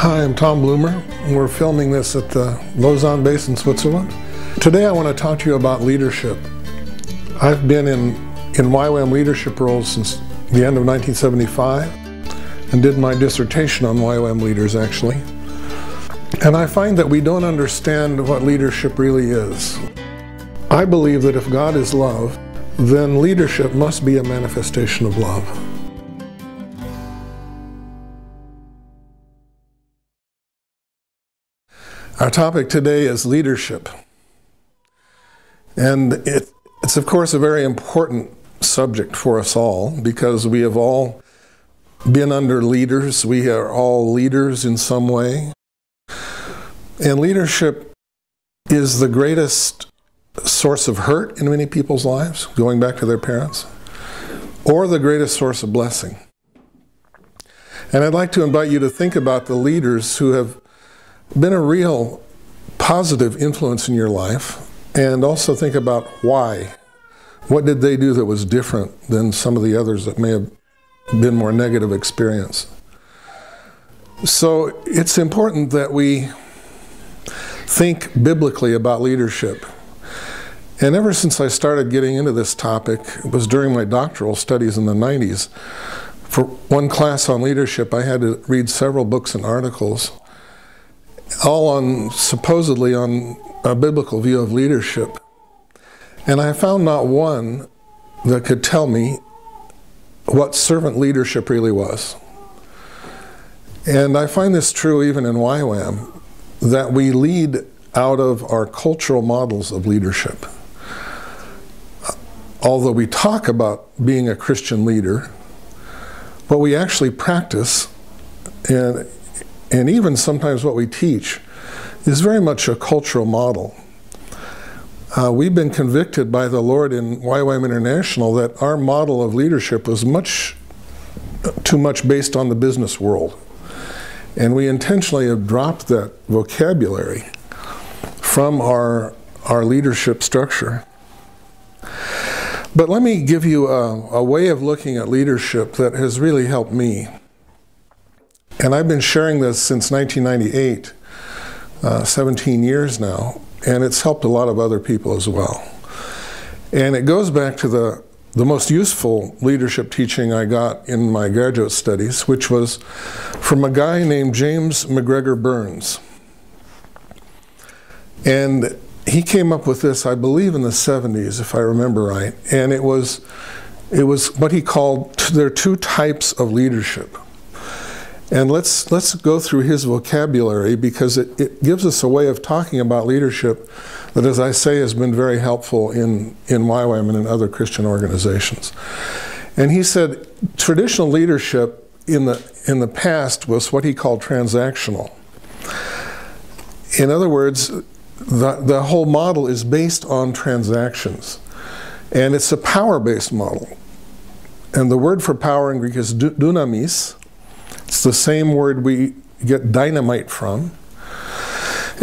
Hi, I'm Tom Bloomer. We're filming this at the Lausanne base in Switzerland. Today I want to talk to you about leadership. I've been in, in YWAM leadership roles since the end of 1975 and did my dissertation on YWAM leaders actually. And I find that we don't understand what leadership really is. I believe that if God is love, then leadership must be a manifestation of love. Our topic today is leadership. And it, it's, of course, a very important subject for us all because we have all been under leaders. We are all leaders in some way. And leadership is the greatest source of hurt in many people's lives, going back to their parents, or the greatest source of blessing. And I'd like to invite you to think about the leaders who have been a real positive influence in your life and also think about why. What did they do that was different than some of the others that may have been more negative experience? So it's important that we think biblically about leadership. And ever since I started getting into this topic, it was during my doctoral studies in the 90s. For one class on leadership, I had to read several books and articles all on supposedly on a biblical view of leadership. And I found not one that could tell me what servant leadership really was. And I find this true even in YWAM, that we lead out of our cultural models of leadership. Although we talk about being a Christian leader, what we actually practice and and even sometimes what we teach is very much a cultural model. Uh, we've been convicted by the Lord in YWAM International that our model of leadership was much too much based on the business world. And we intentionally have dropped that vocabulary from our, our leadership structure. But let me give you a, a way of looking at leadership that has really helped me. And I've been sharing this since 1998, uh, 17 years now, and it's helped a lot of other people as well. And it goes back to the, the most useful leadership teaching I got in my graduate studies, which was from a guy named James MacGregor Burns. And he came up with this, I believe, in the 70s, if I remember right. And it was, it was what he called, there are two types of leadership. And let's, let's go through his vocabulary because it, it gives us a way of talking about leadership that, as I say, has been very helpful in, in YWAM and in other Christian organizations. And he said traditional leadership in the, in the past was what he called transactional. In other words, the, the whole model is based on transactions. And it's a power based model. And the word for power in Greek is dunamis, it's the same word we get dynamite from.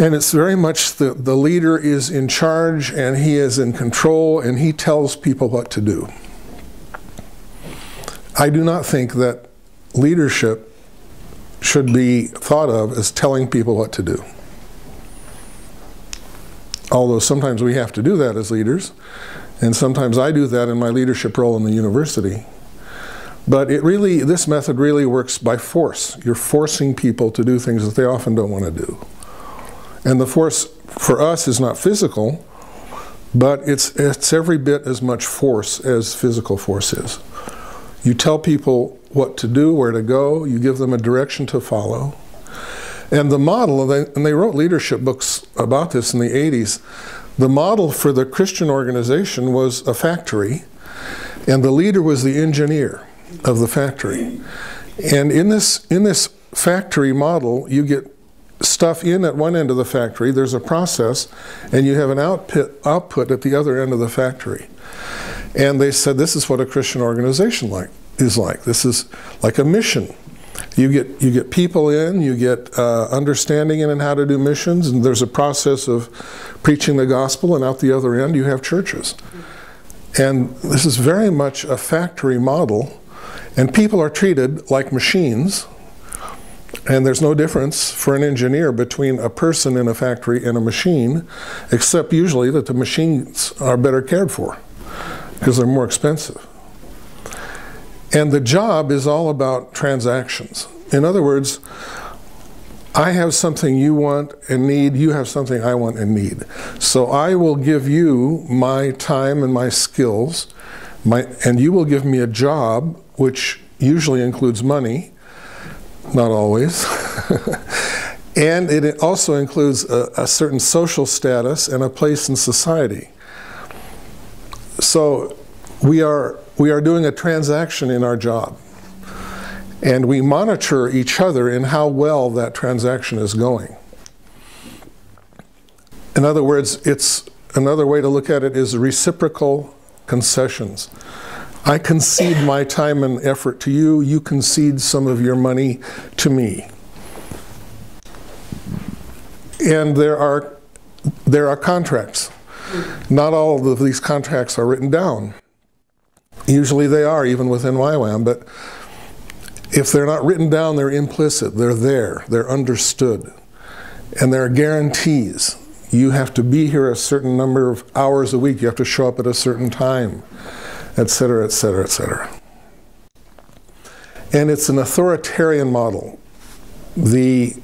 And it's very much the, the leader is in charge and he is in control and he tells people what to do. I do not think that leadership should be thought of as telling people what to do. Although sometimes we have to do that as leaders, and sometimes I do that in my leadership role in the university. But it really, this method really works by force. You're forcing people to do things that they often don't want to do. And the force for us is not physical, but it's, it's every bit as much force as physical force is. You tell people what to do, where to go, you give them a direction to follow. And the model, and they wrote leadership books about this in the 80s, the model for the Christian organization was a factory, and the leader was the engineer of the factory. And in this, in this factory model, you get stuff in at one end of the factory, there's a process, and you have an output, output at the other end of the factory. And they said this is what a Christian organization like is like. This is like a mission. You get you get people in, you get uh, understanding in and how to do missions, and there's a process of preaching the gospel, and out the other end you have churches. And this is very much a factory model and people are treated like machines And there's no difference for an engineer between a person in a factory and a machine, except usually that the machines are better cared for because they're more expensive. And the job is all about transactions. In other words, I have something you want and need, you have something I want and need. So I will give you my time and my skills, my, and you will give me a job, which usually includes money, not always. and it also includes a, a, certain social status and a place in society. So we are, we are doing a transaction in our job. And we monitor each other in how well that transaction is going. In other words, it's another way to look at it is reciprocal concessions. I concede my time and effort to you, you concede some of your money to me. And there are, there are contracts. Not all of these contracts are written down. Usually they are, even within YWAM, but if they're not written down, they're implicit, they're there, they're understood. And there are guarantees. You have to be here a certain number of hours a week, you have to show up at a certain time etc., etc., etc. And it's an authoritarian model. The,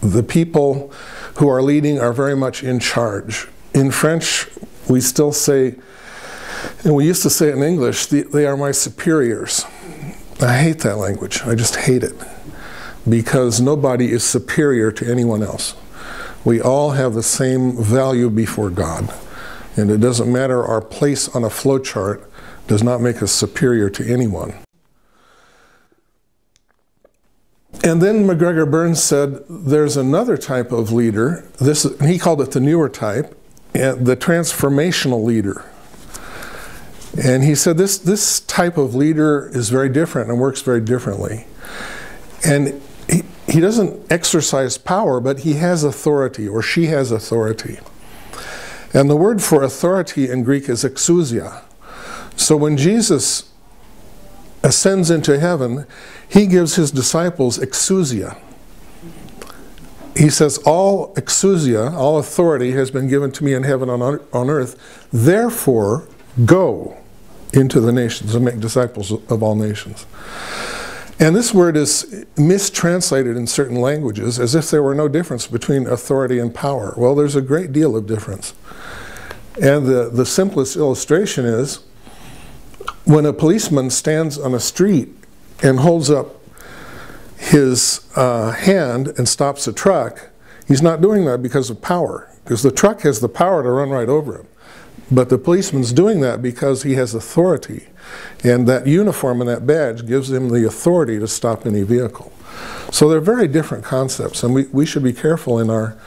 the people who are leading are very much in charge. In French, we still say, and we used to say it in English, they are my superiors. I hate that language. I just hate it. Because nobody is superior to anyone else. We all have the same value before God. And it doesn't matter our place on a flowchart does not make us superior to anyone. And then MacGregor Burns said there's another type of leader. This he called it the newer type, eh, the transformational leader. And he said this this type of leader is very different and works very differently. And he, he doesn't exercise power, but he has authority or she has authority. And the word for authority in Greek is exousia. So when Jesus ascends into heaven, he gives his disciples exousia. He says, All exousia, all authority has been given to me in heaven and on, earth. Therefore, go into the nations and make disciples of all nations. And this word is mistranslated in certain languages as if there were no difference between authority and power. Well, there's a great deal of difference. And the, the simplest illustration is when a policeman stands on a street and holds up his uh, hand and stops a truck, he's not doing that because of power, because the truck has the power to run right over him. But the policeman's doing that because he has authority. And that uniform and that badge gives him the authority to stop any vehicle. So they're very different concepts, and we, we should be careful in our,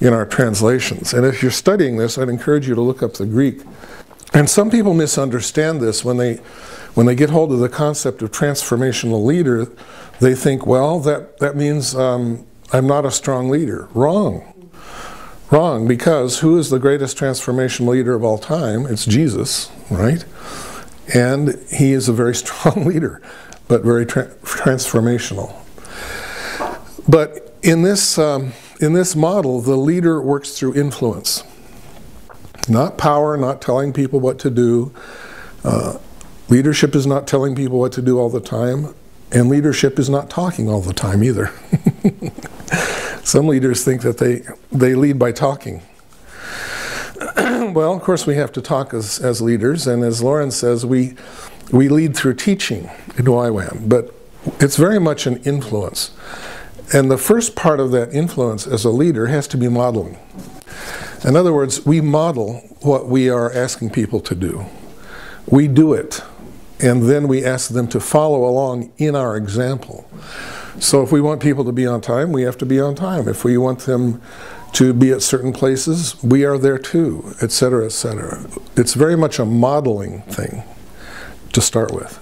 in our translations. And if you're studying this, I'd encourage you to look up the Greek and some people misunderstand this when they when they get hold of the concept of transformational leader. They think, well, that that means um, I'm not a strong leader. Wrong. Wrong, because who is the greatest transformational leader of all time? It's Jesus, right? And he is a very strong leader, but very tra transformational. But in this, um, in this model, the leader works through influence. Not power, not telling people what to do. Uh, leadership is not telling people what to do all the time, and leadership is not talking all the time either. Some leaders think that they, they lead by talking. well, of course, we have to talk as, as leaders, and as Loren says, we, we lead through teaching in YWAM, but it's very much an influence. And the first part of that influence as a leader has to be modeling. In other words, we model what we are asking people to do. We do it, and then we ask them to follow along in our example. So if we want people to be on time, we have to be on time. If we want them to be at certain places, we are there too, etc., etc. It's very much a modeling thing to start with.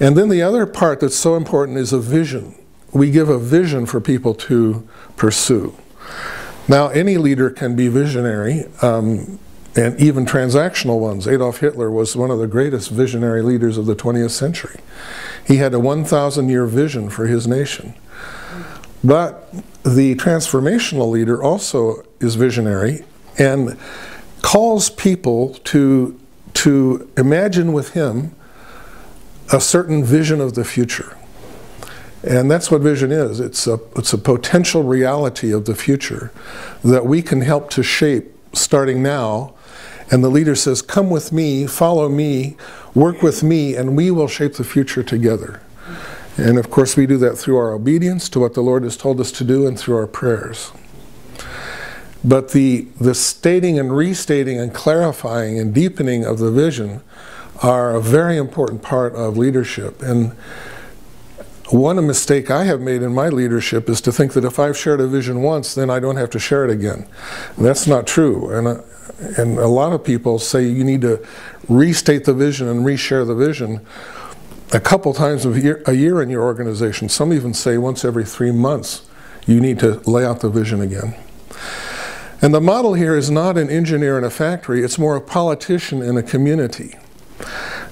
And then the other part that's so important is a vision. We give a vision for people to pursue. Now, any leader can be visionary, um, and even transactional ones. Adolf Hitler was one of the greatest visionary leaders of the 20th century. He had a 1,000 year vision for his nation. But the transformational leader also is visionary and calls people to, to imagine with him a certain vision of the future. And that's what vision is. It's a, it's a potential reality of the future that we can help to shape starting now. And the leader says, Come with me, follow me, work with me, and we will shape the future together. And of course, we do that through our obedience to what the Lord has told us to do and through our prayers. But the, the stating and restating and clarifying and deepening of the vision are a very important part of leadership. And one mistake I have made in my leadership is to think that if I've shared a vision once, then I don't have to share it again. That's not true. And, uh, and a lot of people say you need to restate the vision and reshare the vision a couple times a year, a year in your organization. Some even say once every three months you need to lay out the vision again. And the model here is not an engineer in a factory, it's more a politician in a community.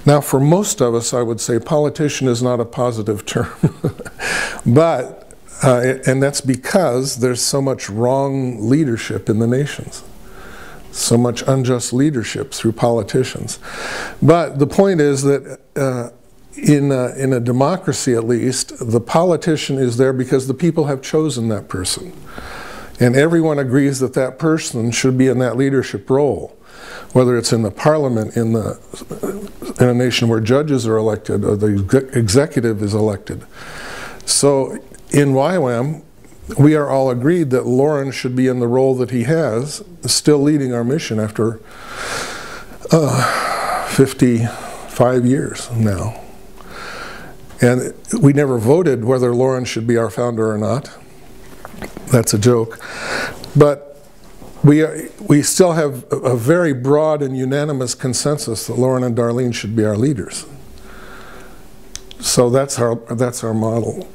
Now, for most of us, I would say politician is not a positive term. but, uh, and that's because there's so much wrong leadership in the nations. So much unjust leadership through politicians. But the point is that uh, in, a, in a democracy, at least, the politician is there because the people have chosen that person. And everyone agrees that that person should be in that leadership role whether it's in the parliament in the in a nation where judges are elected or the executive is elected. So in YWAM, we are all agreed that Loren should be in the role that he has, still leading our mission after uh, 55 years now. And we never voted whether Loren should be our founder or not. That's a joke. But we, uh, we still have a very broad and unanimous consensus that Loren and Darlene should be our leaders. So that's our, that's our model.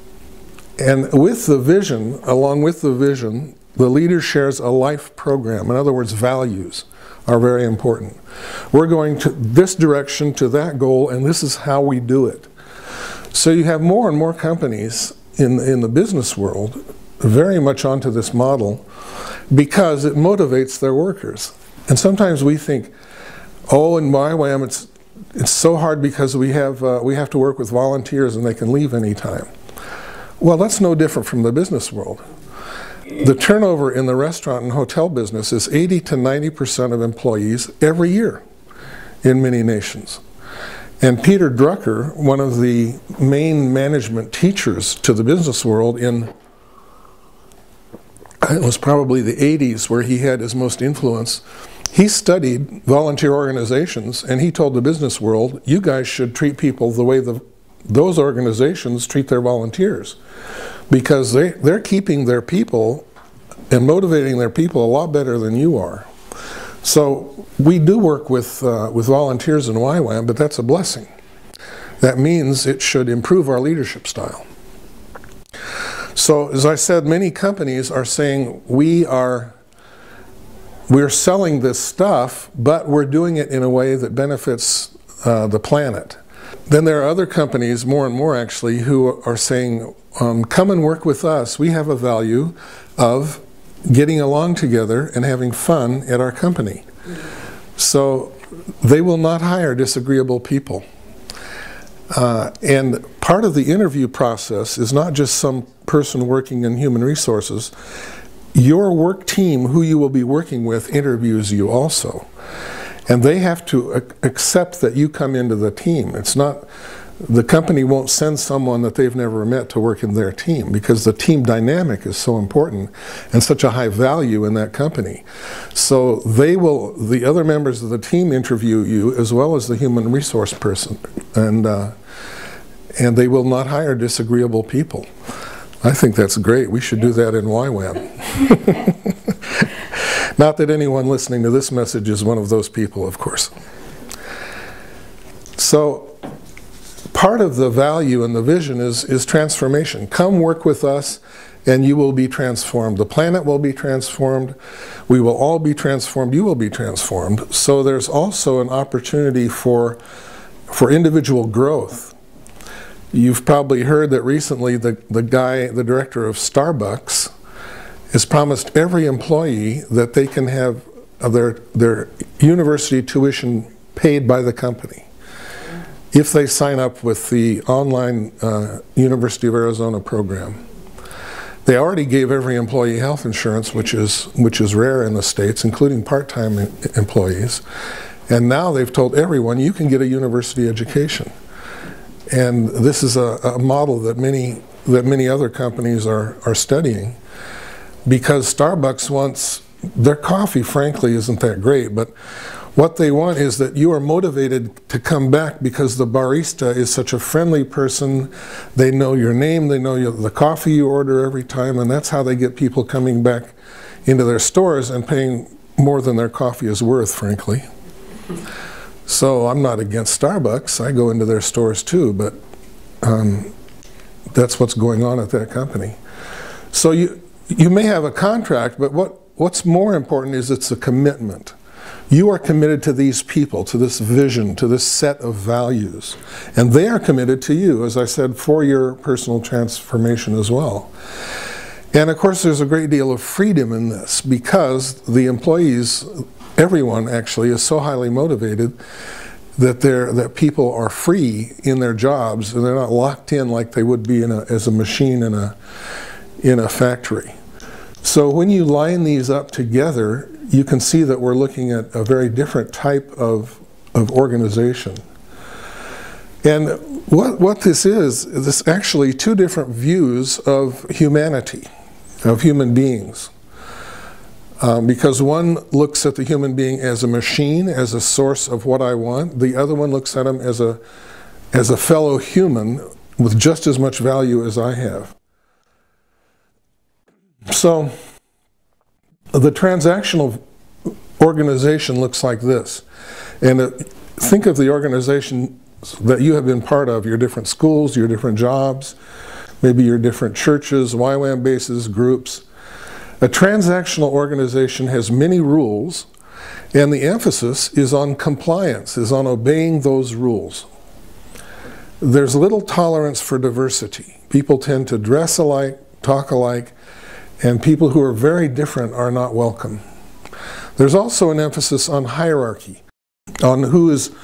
And with the vision, along with the vision, the leader shares a life program. In other words, values are very important. We're going to this direction to that goal, and this is how we do it. So you have more and more companies in, in the business world very much onto this model because it motivates their workers. And sometimes we think, oh, in YWAM it's it's so hard because we have uh, we have to work with volunteers and they can leave anytime. Well, that's no different from the business world. The turnover in the restaurant and hotel business is 80 to 90 percent of employees every year in many nations. And Peter Drucker, one of the main management teachers to the business world in it was probably the 80s where he had his most influence. He studied volunteer organizations and he told the business world, you guys should treat people the way the, those organizations treat their volunteers because they, they're keeping their people and motivating their people a lot better than you are. So we do work with, uh, with volunteers in YWAM, but that's a blessing. That means it should improve our leadership style. So as I said, many companies are saying we are we're selling this stuff, but we're doing it in a way that benefits uh, the planet. Then there are other companies, more and more actually, who are saying, um, come and work with us. We have a value of getting along together and having fun at our company. So they will not hire disagreeable people. Uh, and part of the interview process is not just some person working in human resources. Your work team, who you will be working with, interviews you also. And they have to accept that you come into the team. It's not, the company won't send someone that they've never met to work in their team because the team dynamic is so important and such a high value in that company. So they will, the other members of the team interview you as well as the human resource person. And, uh, and they will not hire disagreeable people. I think that's great. We should do that in YWAM. Not that anyone listening to this message is one of those people, of course. So, part of the value and the vision is, is transformation. Come work with us and you will be transformed. The planet will be transformed. We will all be transformed. You will be transformed. So there's also an opportunity for, for individual growth You've probably heard that recently the, the guy, the director of Starbucks, has promised every employee that they can have their, their university tuition paid by the company if they sign up with the online uh, University of Arizona program. They already gave every employee health insurance, which is, which is rare in the States, including part-time employees. And now they've told everyone you can get a university education. And this is a, a model that many, that many other companies are, are studying because Starbucks wants, their coffee frankly isn't that great, but what they want is that you are motivated to come back because the barista is such a friendly person. They know your name, they know the coffee you order every time, and that's how they get people coming back into their stores and paying more than their coffee is worth, frankly. So I'm not against Starbucks. I go into their stores too, but um, that's what's going on at that company. So you you may have a contract, but what what's more important is it's a commitment. You are committed to these people, to this vision, to this set of values. And they are committed to you, as I said, for your personal transformation as well. And of course, there's a great deal of freedom in this because the employees, everyone actually, is so highly motivated that they're, that people are free in their jobs and they're not locked in like they would be in a, as a machine in a, in a factory. So when you line these up together, you can see that we're looking at a very different type of, of organization. And what, what this is, is actually two different views of humanity, of human beings. Um, because one looks at the human being as a machine, as a source of what I want. The other one looks at him as a, as a fellow human with just as much value as I have. So the transactional organization looks like this. And it, think of the organization that you have been part of, your different schools, your different jobs, maybe your different churches, YWAM bases, groups. A transactional organization has many rules, and the emphasis is on compliance, is on obeying those rules. There's little tolerance for diversity. People tend to dress alike, talk alike, and people who are very different are not welcome. There's also an emphasis on hierarchy, on who is,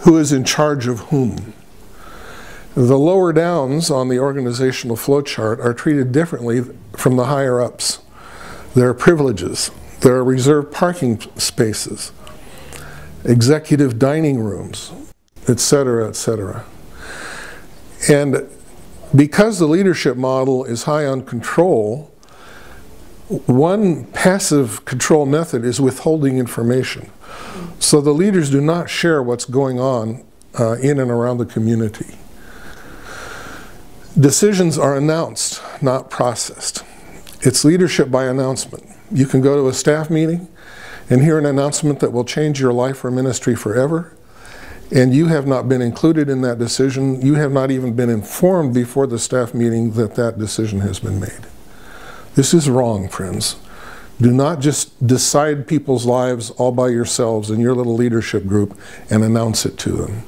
who is in charge of whom. The lower downs on the organizational flowchart are treated differently from the higher ups. There are privileges, there are reserved parking spaces, executive dining rooms, etc., etc. And because the leadership model is high on control, one passive control method is withholding information. So the leaders do not share what's going on uh, in and around the community. Decisions are announced, not processed. It's leadership by announcement. You can go to a staff meeting and hear an announcement that will change your life or ministry forever, and you have not been included in that decision. You have not even been informed before the staff meeting that that decision has been made. This is wrong, friends. Do not just decide people's lives all by yourselves in your little leadership group and announce it to them.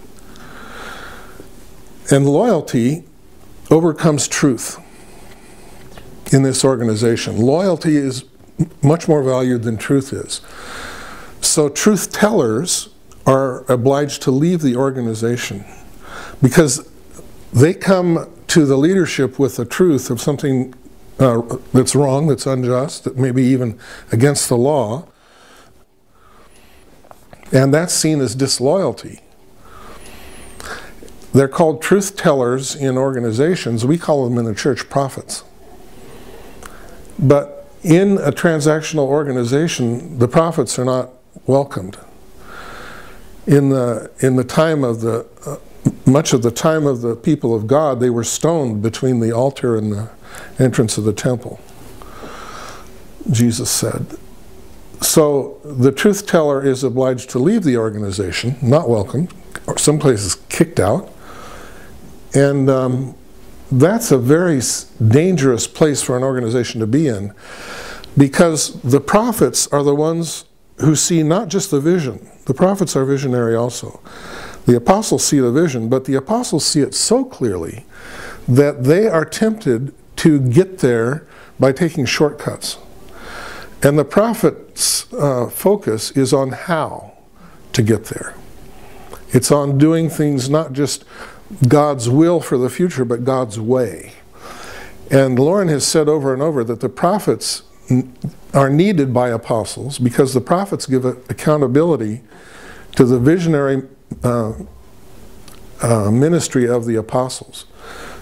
And loyalty overcomes truth in this organization. Loyalty is much more valued than truth is. So truth tellers are obliged to leave the organization because they come to the leadership with the truth of something uh, that's wrong, that's unjust, that maybe even against the law. And that's seen as disloyalty. They're called truth tellers in organizations. We call them in the church prophets. But in a transactional organization, the prophets are not welcomed. In the, in the time of the, uh, much of the time of the people of God, they were stoned between the altar and the entrance of the temple, Jesus said. So the truth teller is obliged to leave the organization, not welcome, or some places kicked out. And um, that's a very dangerous place for an organization to be in because the prophets are the ones who see not just the vision, the prophets are visionary also. The apostles see the vision, but the apostles see it so clearly that they are tempted to get there by taking shortcuts. And the prophet's uh, focus is on how to get there. It's on doing things not just God's will for the future, but God's way. And Loren has said over and over that the prophets are needed by apostles because the prophets give accountability to the visionary uh, uh, ministry of the apostles.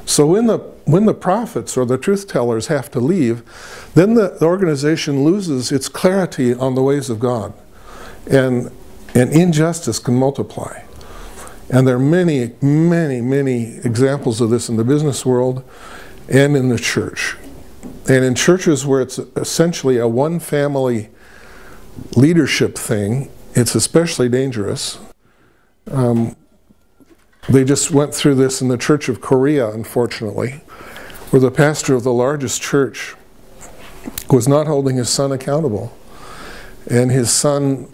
So when the when the prophets or the truth tellers have to leave, then the, organization loses its clarity on the ways of God, and and injustice can multiply. And there are many, many, many examples of this in the business world and in the church. And in churches where it's essentially a one family leadership thing, it's especially dangerous. Um, they just went through this in the Church of Korea, unfortunately, where the pastor of the largest church was not holding his son accountable. And his son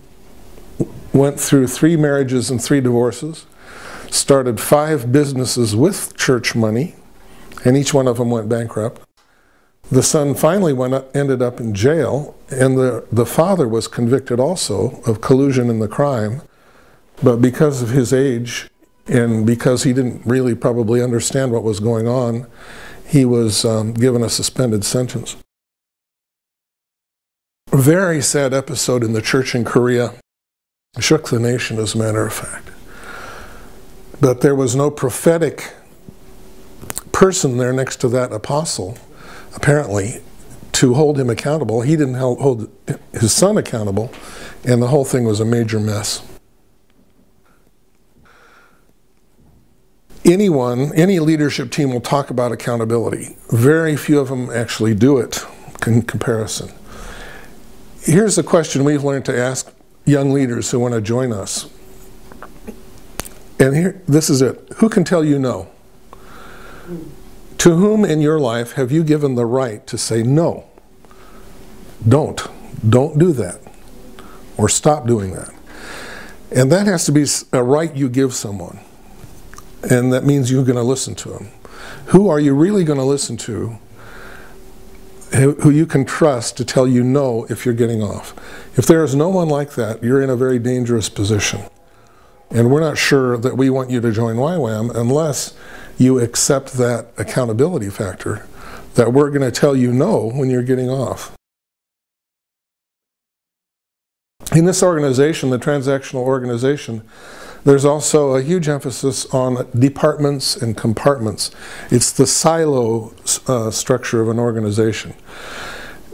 went through three marriages and three divorces, started five businesses with church money, and each one of them went bankrupt. The son finally went up, ended up in jail, and the, the father was convicted also of collusion in the crime. But because of his age and because he didn't really probably understand what was going on, he was um, given a suspended sentence. A very sad episode in the church in Korea. Shook the nation, as a matter of fact. But there was no prophetic person there next to that apostle apparently, to hold him accountable. He didn't hold his son accountable, and the whole thing was a major mess. Anyone, any leadership team will talk about accountability. Very few of them actually do it in comparison. Here's a question we've learned to ask young leaders who want to join us. And here, this is it. Who can tell you no? To whom in your life have you given the right to say no? Don't. Don't do that. Or stop doing that. And that has to be a right you give someone. And that means you're going to listen to them. Who are you really going to listen to who you can trust to tell you no if you're getting off? If there is no one like that, you're in a very dangerous position. And we're not sure that we want you to join YWAM unless you accept that accountability factor that we're going to tell you no when you're getting off. In this organization, the transactional organization, there's also a huge emphasis on departments and compartments. It's the silo uh, structure of an organization.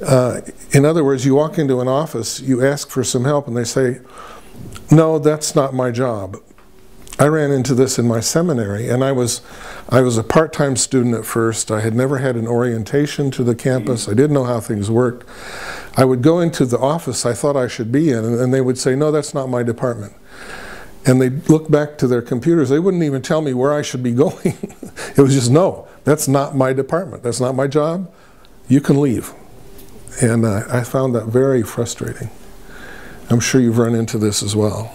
Uh, in other words, you walk into an office, you ask for some help, and they say, No, that's not my job. I ran into this in my seminary, and I was, I was a part-time student at first. I had never had an orientation to the campus. I didn't know how things worked. I would go into the office I thought I should be in, and they would say, no, that's not my department. And they'd look back to their computers. They wouldn't even tell me where I should be going. it was just, no, that's not my department. That's not my job. You can leave. And uh, I found that very frustrating. I'm sure you've run into this as well.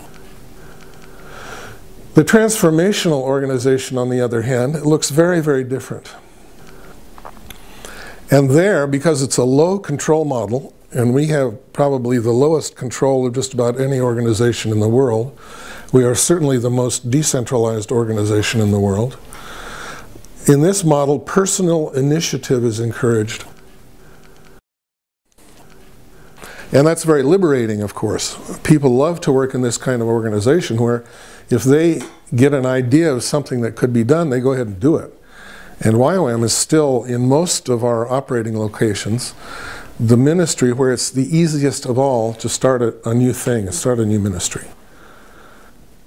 The transformational organization, on the other hand, looks very, very different. And there, because it's a low control model, and we have probably the lowest control of just about any organization in the world, we are certainly the most decentralized organization in the world. In this model, personal initiative is encouraged. And that's very liberating, of course. People love to work in this kind of organization where if they get an idea of something that could be done, they go ahead and do it. And YWAM is still, in most of our operating locations, the ministry where it's the easiest of all to start a, a new thing, start a new ministry.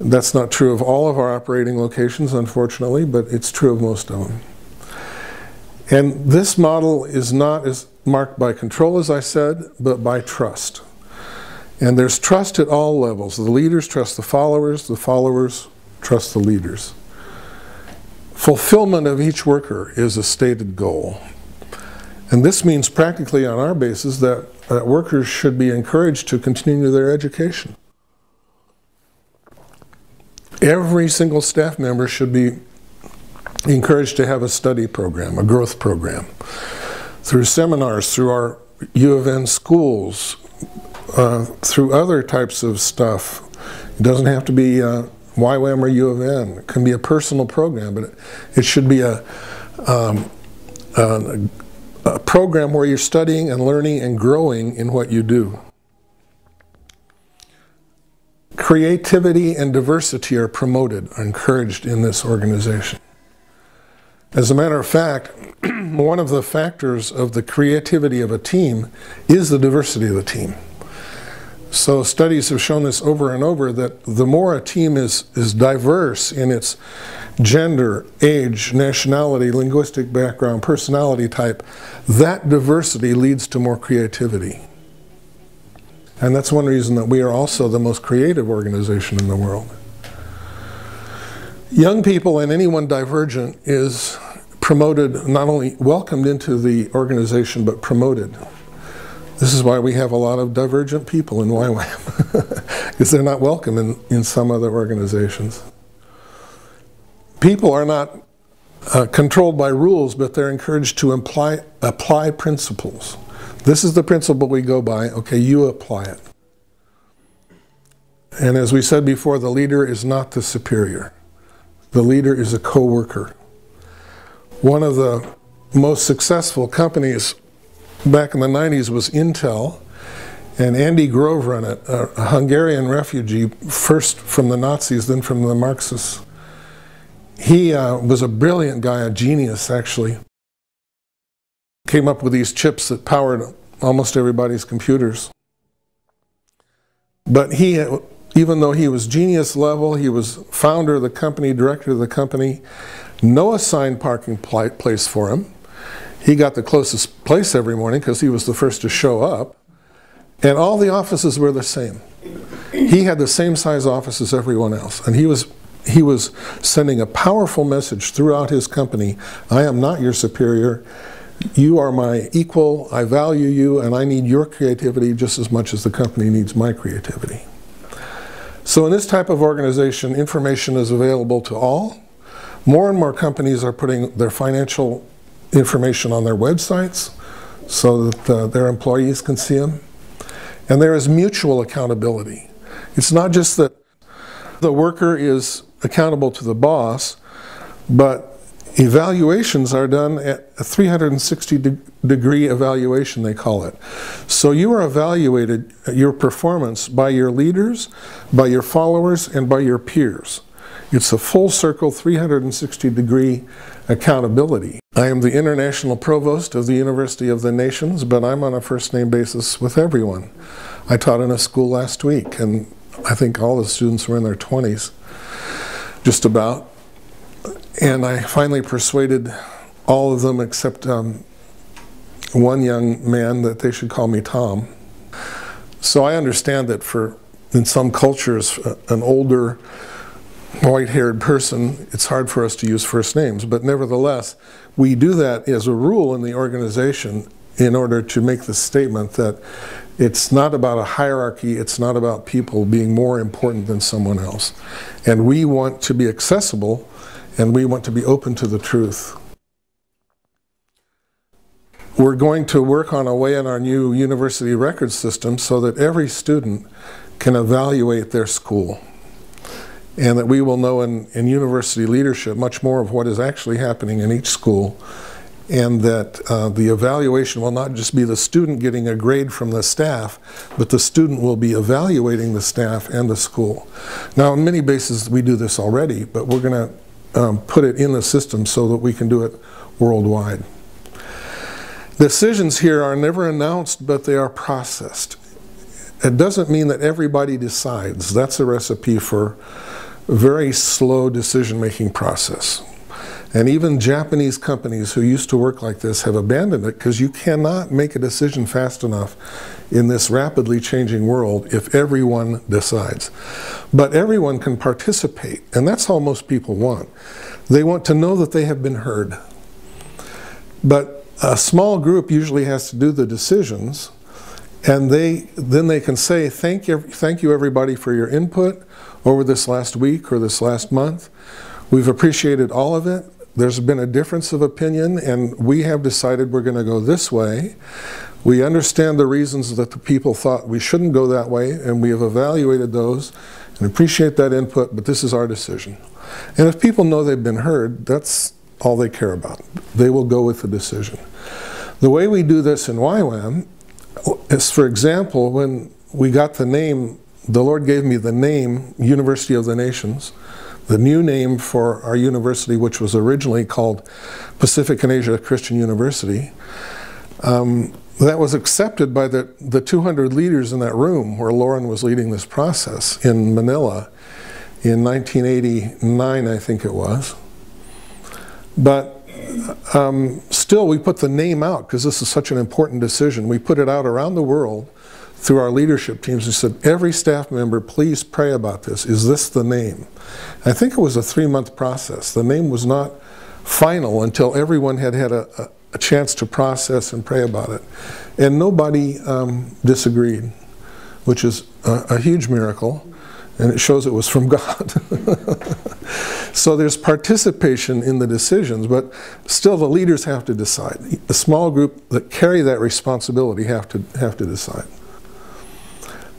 That's not true of all of our operating locations, unfortunately, but it's true of most of them. And this model is not as marked by control, as I said, but by trust. And there's trust at all levels. The leaders trust the followers, the followers trust the leaders. Fulfillment of each worker is a stated goal. And this means practically on our basis that, that workers should be encouraged to continue their education. Every single staff member should be encouraged to have a study program, a growth program, through seminars, through our U of N schools, uh, through other types of stuff. It doesn't have to be uh, YWAM or U of N. It can be a personal program, but it, it should be a, um, a, a program where you're studying and learning and growing in what you do. Creativity and diversity are promoted, are encouraged in this organization. As a matter of fact, one of the factors of the creativity of a team is the diversity of the team. So studies have shown this over and over that the more a team is, is diverse in its gender, age, nationality, linguistic background, personality type, that diversity leads to more creativity. And that's one reason that we are also the most creative organization in the world. Young people and anyone divergent is promoted, not only welcomed into the organization, but promoted. This is why we have a lot of divergent people in YWAM, because they're not welcome in, in some other organizations. People are not uh, controlled by rules, but they're encouraged to imply, apply principles. This is the principle we go by. Okay, you apply it. And as we said before, the leader is not the superior. The leader is a co-worker. One of the most successful companies back in the 90s was Intel, and Andy Grove ran it, a Hungarian refugee, first from the Nazis, then from the Marxists. He uh, was a brilliant guy, a genius actually. Came up with these chips that powered almost everybody's computers. But he, even though he was genius level, he was founder of the company, director of the company, no assigned parking place for him. He got the closest place every morning because he was the first to show up. And all the offices were the same. He had the same size office as everyone else. And he was, he was sending a powerful message throughout his company I am not your superior. You are my equal. I value you, and I need your creativity just as much as the company needs my creativity. So, in this type of organization, information is available to all. More and more companies are putting their financial information on their websites so that uh, their employees can see them. And there is mutual accountability. It's not just that the worker is accountable to the boss, but evaluations are done at a 360 de degree evaluation, they call it. So you are evaluated, uh, your performance, by your leaders, by your followers, and by your peers. It's a full circle 360 degree accountability. I am the international provost of the University of the Nations, but I'm on a first name basis with everyone. I taught in a school last week, and I think all the students were in their 20s, just about. And I finally persuaded all of them except um, one young man that they should call me Tom. So I understand that for in some cultures, uh, an older white-haired person, it's hard for us to use first names, but nevertheless, we do that as a rule in the organization in order to make the statement that it's not about a hierarchy, it's not about people being more important than someone else. And we want to be accessible and we want to be open to the truth. We're going to work on a way in our new university record system so that every student can evaluate their school and that we will know in, in university leadership much more of what is actually happening in each school and that uh, the evaluation will not just be the student getting a grade from the staff, but the student will be evaluating the staff and the school. Now, on many bases, we do this already, but we're going to um, put it in the system so that we can do it worldwide. Decisions here are never announced, but they are processed. It doesn't mean that everybody decides. That's a recipe for very slow decision-making process. And even Japanese companies who used to work like this have abandoned it because you cannot make a decision fast enough in this rapidly changing world if everyone decides. But everyone can participate, and that's all most people want. They want to know that they have been heard. But a small group usually has to do the decisions, And they then they can say, thank you, thank you everybody for your input over this last week or this last month. We've appreciated all of it. There's been a difference of opinion, and we have decided we're going to go this way. We understand the reasons that the people thought we shouldn't go that way, and we have evaluated those and appreciate that input, but this is our decision. And if people know they've been heard, that's all they care about. They will go with the decision. The way we do this in YWAM is, for example, when we got the name, the Lord gave me the name University of the Nations, the new name for our university, which was originally called Pacific and Asia Christian University. Um, that was accepted by the, the 200 leaders in that room where Loren was leading this process in Manila in 1989, I think it was. But um, still, we put the name out because this is such an important decision. We put it out around the world through our leadership teams. and said, every staff member, please pray about this. Is this the name? I think it was a three month process. The name was not final until everyone had had a, a, chance to process and pray about it. And nobody um, disagreed, which is a, a huge miracle and it shows it was from God. so there's participation in the decisions, but still the leaders have to decide. The small group that carry that responsibility have to have to decide.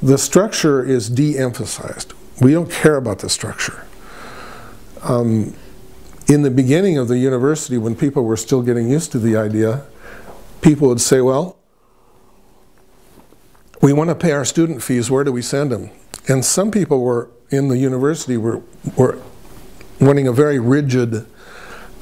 The structure is de-emphasized. We don't care about the structure. Um, in the beginning of the university, when people were still getting used to the idea, people would say, well, we want to pay our student fees, where do we send them? And some people were in the university were, were running a very rigid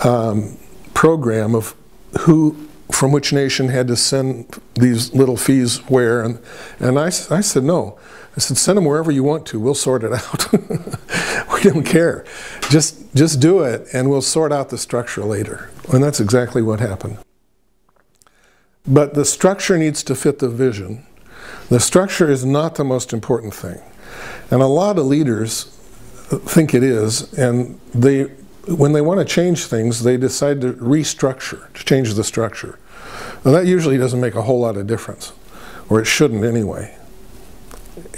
um, program of who from which nation had to send these little fees where. And, and I, I said, no. I said, send them wherever you want to. We'll sort it out. we don't care. Just, just do it, and we'll sort out the structure later. And that's exactly what happened. But the structure needs to fit the vision. The structure is not the most important thing. And a lot of leaders think it is, and they, when they want to change things, they decide to restructure, to change the structure. Now that usually doesn't make a whole lot of difference, or it shouldn't anyway.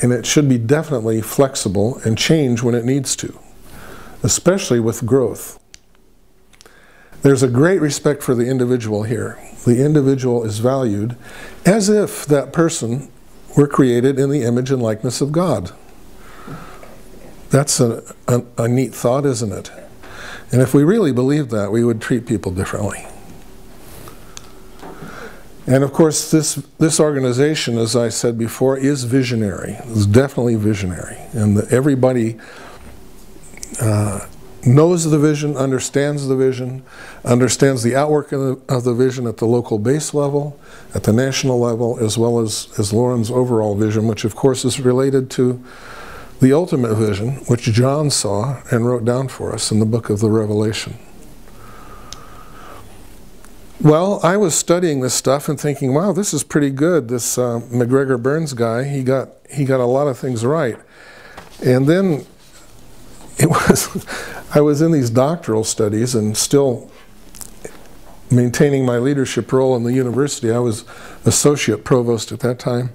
And it should be definitely flexible and change when it needs to, especially with growth. There's a great respect for the individual here. The individual is valued as if that person were created in the image and likeness of God. That's a, a, a neat thought, isn't it? And if we really believed that, we would treat people differently. And of course, this, this organization, as I said before, is visionary. It's definitely visionary. And the, everybody uh, knows the vision, understands the vision, understands the outwork of the, of the, vision at the local base level, at the national level, as well as, as Loren's overall vision, which of course is related to the ultimate vision, which John saw and wrote down for us in the book of the Revelation. Well, I was studying this stuff and thinking, wow, this is pretty good. This uh, MacGregor Burns guy, he got, he got a lot of things right. And then it was, I was in these doctoral studies and still maintaining my leadership role in the university. I was associate provost at that time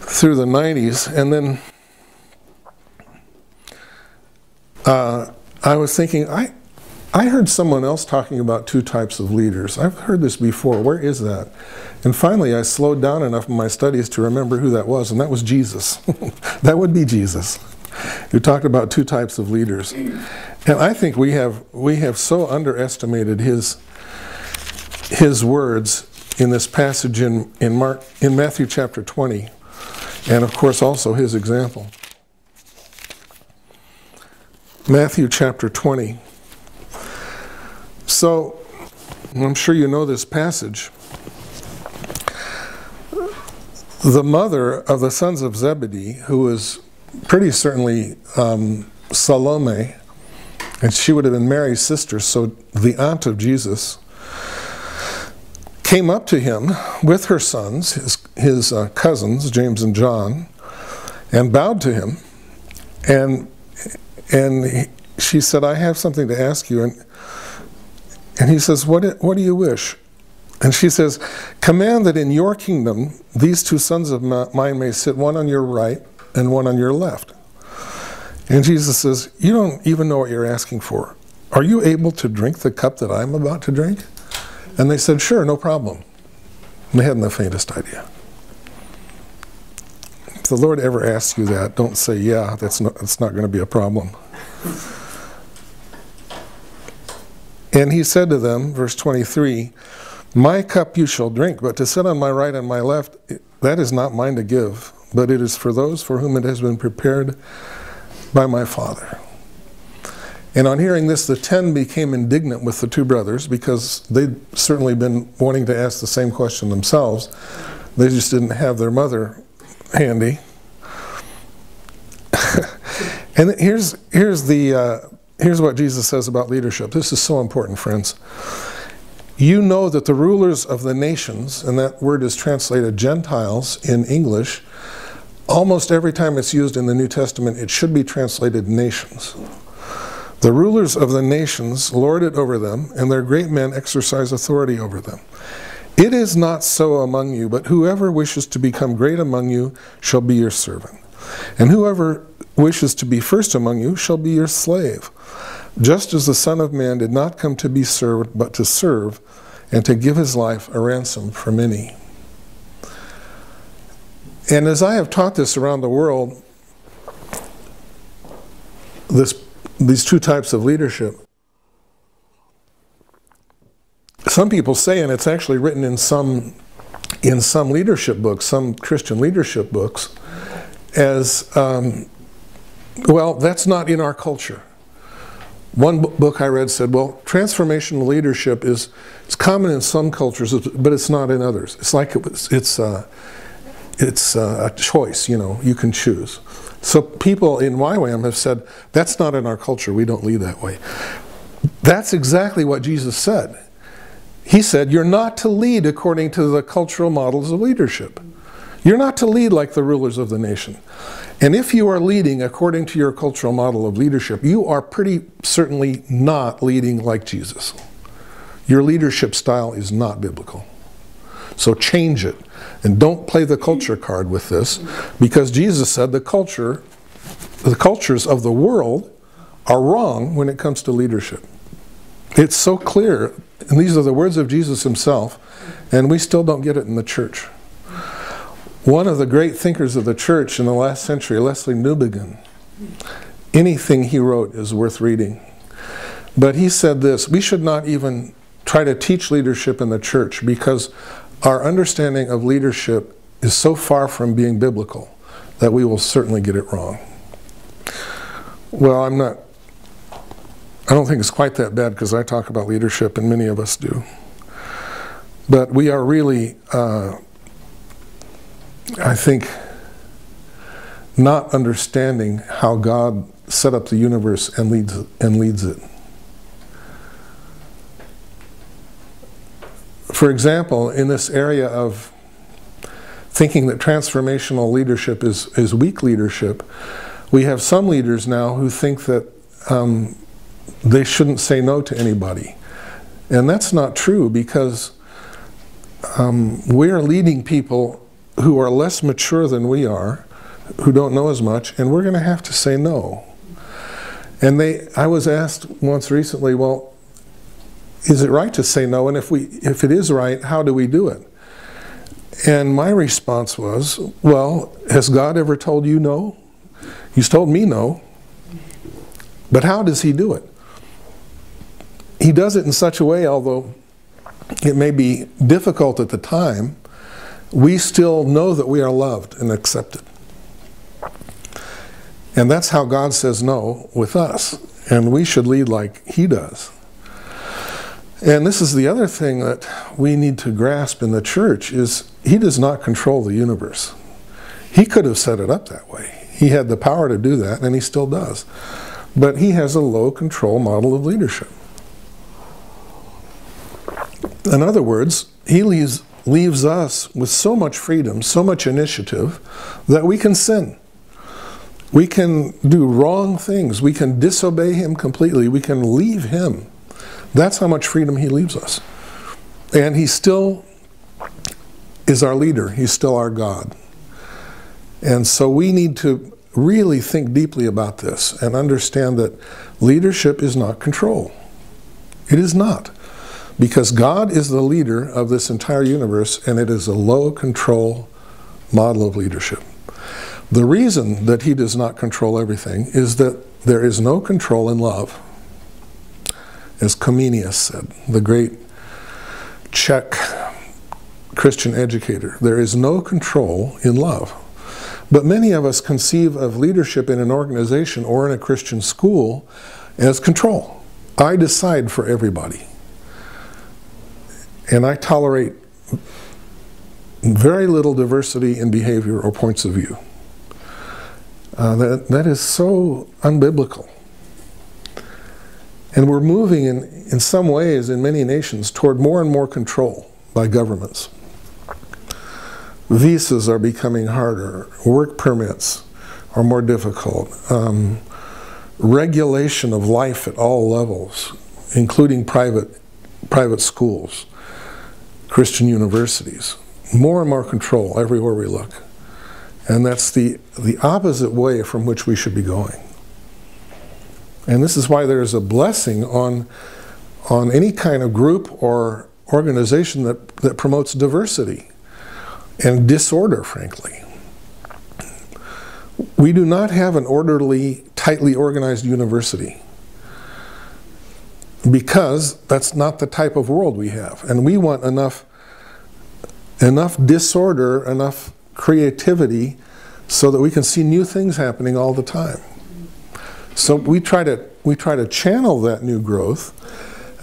through the 90s. And then uh, I was thinking, I, I heard someone else talking about two types of leaders. I've heard this before. Where is that? And finally, I slowed down enough in my studies to remember who that was, and that was Jesus. that would be Jesus, who talked about two types of leaders. And I think we have we have so underestimated his his words in this passage in, in Mark in Matthew chapter 20, and of course also his example. Matthew chapter 20. So, I'm sure you know this passage. The mother of the sons of Zebedee, who was pretty certainly um, Salome, and she would have been Mary's sister, so the aunt of Jesus, came up to him with her sons, his, his uh, cousins, James and John, and bowed to him. And and she said, I have something to ask you. And, and he says, what, what do you wish? And she says, Command that in your kingdom these two sons of mine may sit one on your right and one on your left. And Jesus says, You don't even know what you're asking for. Are you able to drink the cup that I'm about to drink? And they said, Sure, no problem. they hadn't the faintest idea. If the Lord ever asks you that, don't say, Yeah, that's not, that's not going to be a problem. And he said to them, verse 23, My cup you shall drink, but to sit on my right and my left, that is not mine to give, but it is for those for whom it has been prepared by my Father. And on hearing this, the ten became indignant with the two brothers because they'd certainly been wanting to ask the same question themselves. They just didn't have their mother handy. and here's, here's the, uh, Here's what Jesus says about leadership. This is so important, friends. You know that the rulers of the nations, and that word is translated Gentiles in English, almost every time it's used in the New Testament, it should be translated nations. The rulers of the nations lord it over them, and their great men exercise authority over them. It is not so among you, but whoever wishes to become great among you shall be your servant. And whoever wishes to be first among you shall be your slave. Just as the Son of Man did not come to be served, but to serve, and to give his life a ransom for many. And as I have taught this around the world, this, these two types of leadership, some people say, and it's actually written in some in some leadership books, some Christian leadership books, as um, well, that's not in our culture. One book I read said, well, transformational leadership is it's common in some cultures, but it's not in others. It's like it was, it's, uh, it's uh, a choice, you know, you can choose. So people in YWAM have said, that's not in our culture, we don't lead that way. That's exactly what Jesus said. He said, you're not to lead according to the cultural models of leadership. You're not to lead like the rulers of the nation. And if you are leading according to your cultural model of leadership, you are pretty certainly not leading like Jesus. Your leadership style is not biblical. So change it. And don't play the culture card with this because Jesus said the culture, the cultures of the world are wrong when it comes to leadership. It's so clear, and these are the words of Jesus himself, and we still don't get it in the church. One of the great thinkers of the church in the last century, Leslie Newbigin, anything he wrote is worth reading. But he said this we should not even try to teach leadership in the church because our understanding of leadership is so far from being biblical that we will certainly get it wrong. Well, I'm not, I don't think it's quite that bad because I talk about leadership and many of us do. But we are really uh, I think not understanding how God set up the universe and leads and leads it. For example, in this area of thinking that transformational leadership is, is weak leadership, we have some leaders now who think that um, they shouldn't say no to anybody. And that's not true because um, we're leading people who are less mature than we are, who don't know as much, and we're going to have to say no. And they, I was asked once recently, well, is it right to say no? And if we, if it is right, how do we do it? And my response was, well, has God ever told you no? He's told me no. But how does he do it? He does it in such a way, although it may be difficult at the time, we still know that we are loved and accepted. And that's how God says no with us. And we should lead like He does. And this is the other thing that we need to grasp in the church is He does not control the universe. He could have set it up that way. He had the power to do that, and He still does. But He has a low control model of leadership. In other words, He leaves leaves us with so much freedom, so much initiative, that we can sin. We can do wrong things. We can disobey Him completely. We can leave Him. That's how much freedom He leaves us. and he still is our leader, he's still our God. And so we need to really think deeply about this and understand that leadership is not control. It is not. Because God is the leader of this entire universe, and it is a low control model of leadership. The reason that He does not control everything is that there is no control in love. As Comenius said, the great Czech Christian educator, there is no control in love. But many of us conceive of leadership in an organization or in a Christian school as control. I decide for everybody. And I tolerate very little diversity in behavior or points of view. Uh, that, that is so unbiblical. And we're moving in, in some ways in many nations toward more and more control by governments. Visas are becoming harder, work permits are more difficult, um, regulation of life at all levels, including private, private schools, Christian universities, more and more control everywhere we look. And that's the, the opposite way from which we should be going. And this is why there is a blessing on, on any kind of group or organization that, that promotes diversity and disorder, frankly. We do not have an orderly, tightly organized university because that's not the type of world we have. And we want enough, enough disorder, enough creativity so that we can see new things happening all the time. So we try to, we try to channel that new growth,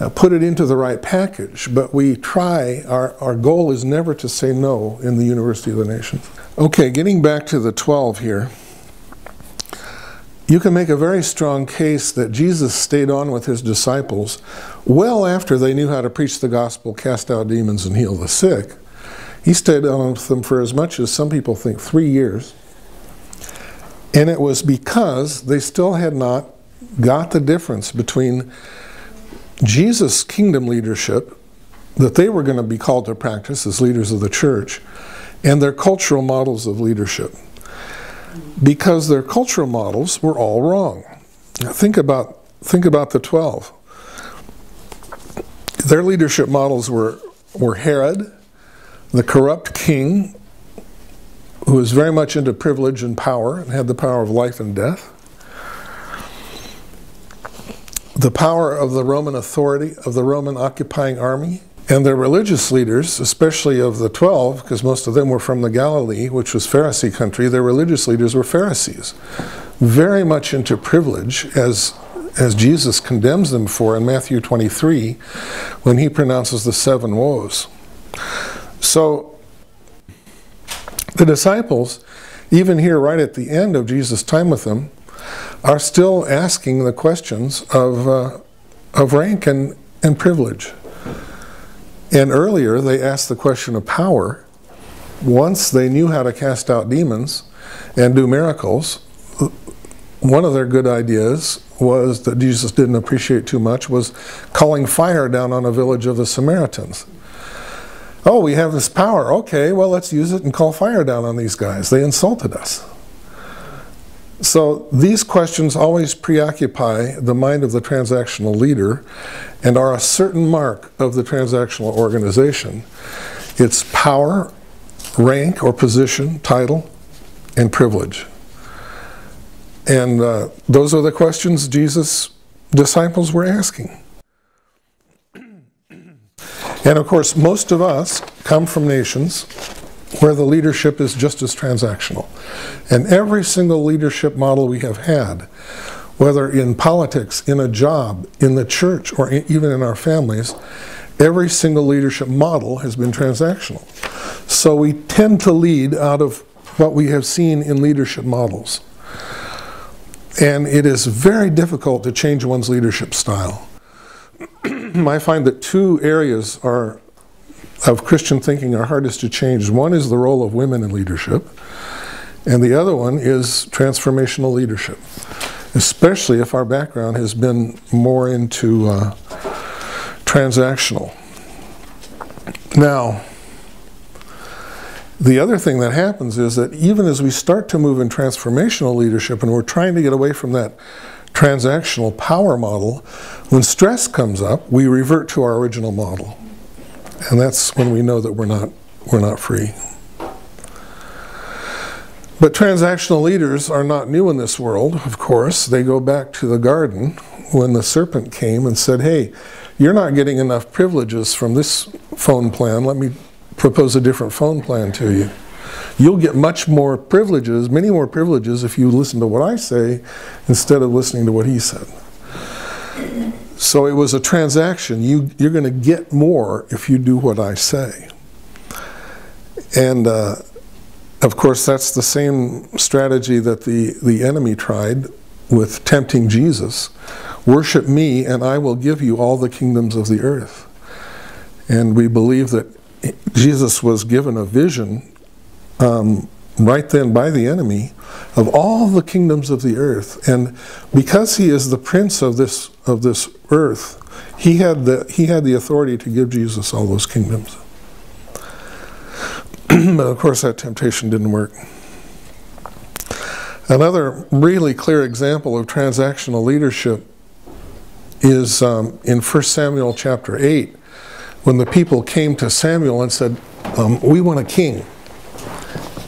uh, put it into the right package, but we try, our, our goal is never to say no in the University of the Nations. Okay, getting back to the 12 here. You can make a very strong case that Jesus stayed on with his disciples well after they knew how to preach the gospel, cast out demons, and heal the sick. He stayed on with them for as much as some people think three years. And it was because they still had not got the difference between Jesus' kingdom leadership that they were going to be called to practice as leaders of the church and their cultural models of leadership. Because their cultural models were all wrong. Now think about think about the 12. Their leadership models were were Herod, the corrupt king who was very much into privilege and power and had the power of life and death. The power of the Roman authority, of the Roman occupying army, and their religious leaders, especially of the 12, because most of them were from the Galilee, which was Pharisee country, their religious leaders were Pharisees. Very much into privilege, as, as Jesus condemns them for in Matthew 23 when he pronounces the seven woes. So the disciples, even here right at the end of Jesus' time with them, are still asking the questions of, uh, of rank and, and privilege. And earlier they asked the question of power. Once they knew how to cast out demons and do miracles, one of their good ideas was that Jesus didn't appreciate too much was calling fire down on a village of the Samaritans. Oh, we have this power. Okay, well, let's use it and call fire down on these guys. They insulted us. So these questions always preoccupy the mind of the transactional leader and are a certain mark of the transactional organization. It's power, rank or position, title, and privilege. And uh, those are the questions Jesus' disciples were asking. And of course, most of us come from nations where the leadership is just as transactional. And every single leadership model we have had, whether in politics, in a job, in the church, or even in our families, every single leadership model has been transactional. So we tend to lead out of what we have seen in leadership models. And it is very difficult to change one's leadership style. I find that two areas are of Christian thinking are hardest to change. One is the role of women in leadership, and the other one is transformational leadership, especially if our background has been more into uh, transactional. Now, the other thing that happens is that even as we start to move in transformational leadership and we're trying to get away from that transactional power model, when stress comes up, we revert to our original model. And that's when we know that we're not, we're not free. But transactional leaders are not new in this world, of course. They go back to the garden when the serpent came and said, Hey, you're not getting enough privileges from this phone plan. Let me propose a different phone plan to you. You'll get much more privileges, many more privileges, if you listen to what I say instead of listening to what he said. So it was a transaction. You, you're going to get more if you do what I say. And uh, of course, that's the same strategy that the, the enemy tried with tempting Jesus. Worship me, and I will give you all the kingdoms of the earth. And we believe that Jesus was given a vision um, right then by the enemy of all the kingdoms of the earth. And because he is the prince of this of this earth, he had the he had the authority to give Jesus all those kingdoms. but of course that temptation didn't work. Another really clear example of transactional leadership is um, in 1 Samuel chapter 8 when the people came to Samuel and said, um, We want a king.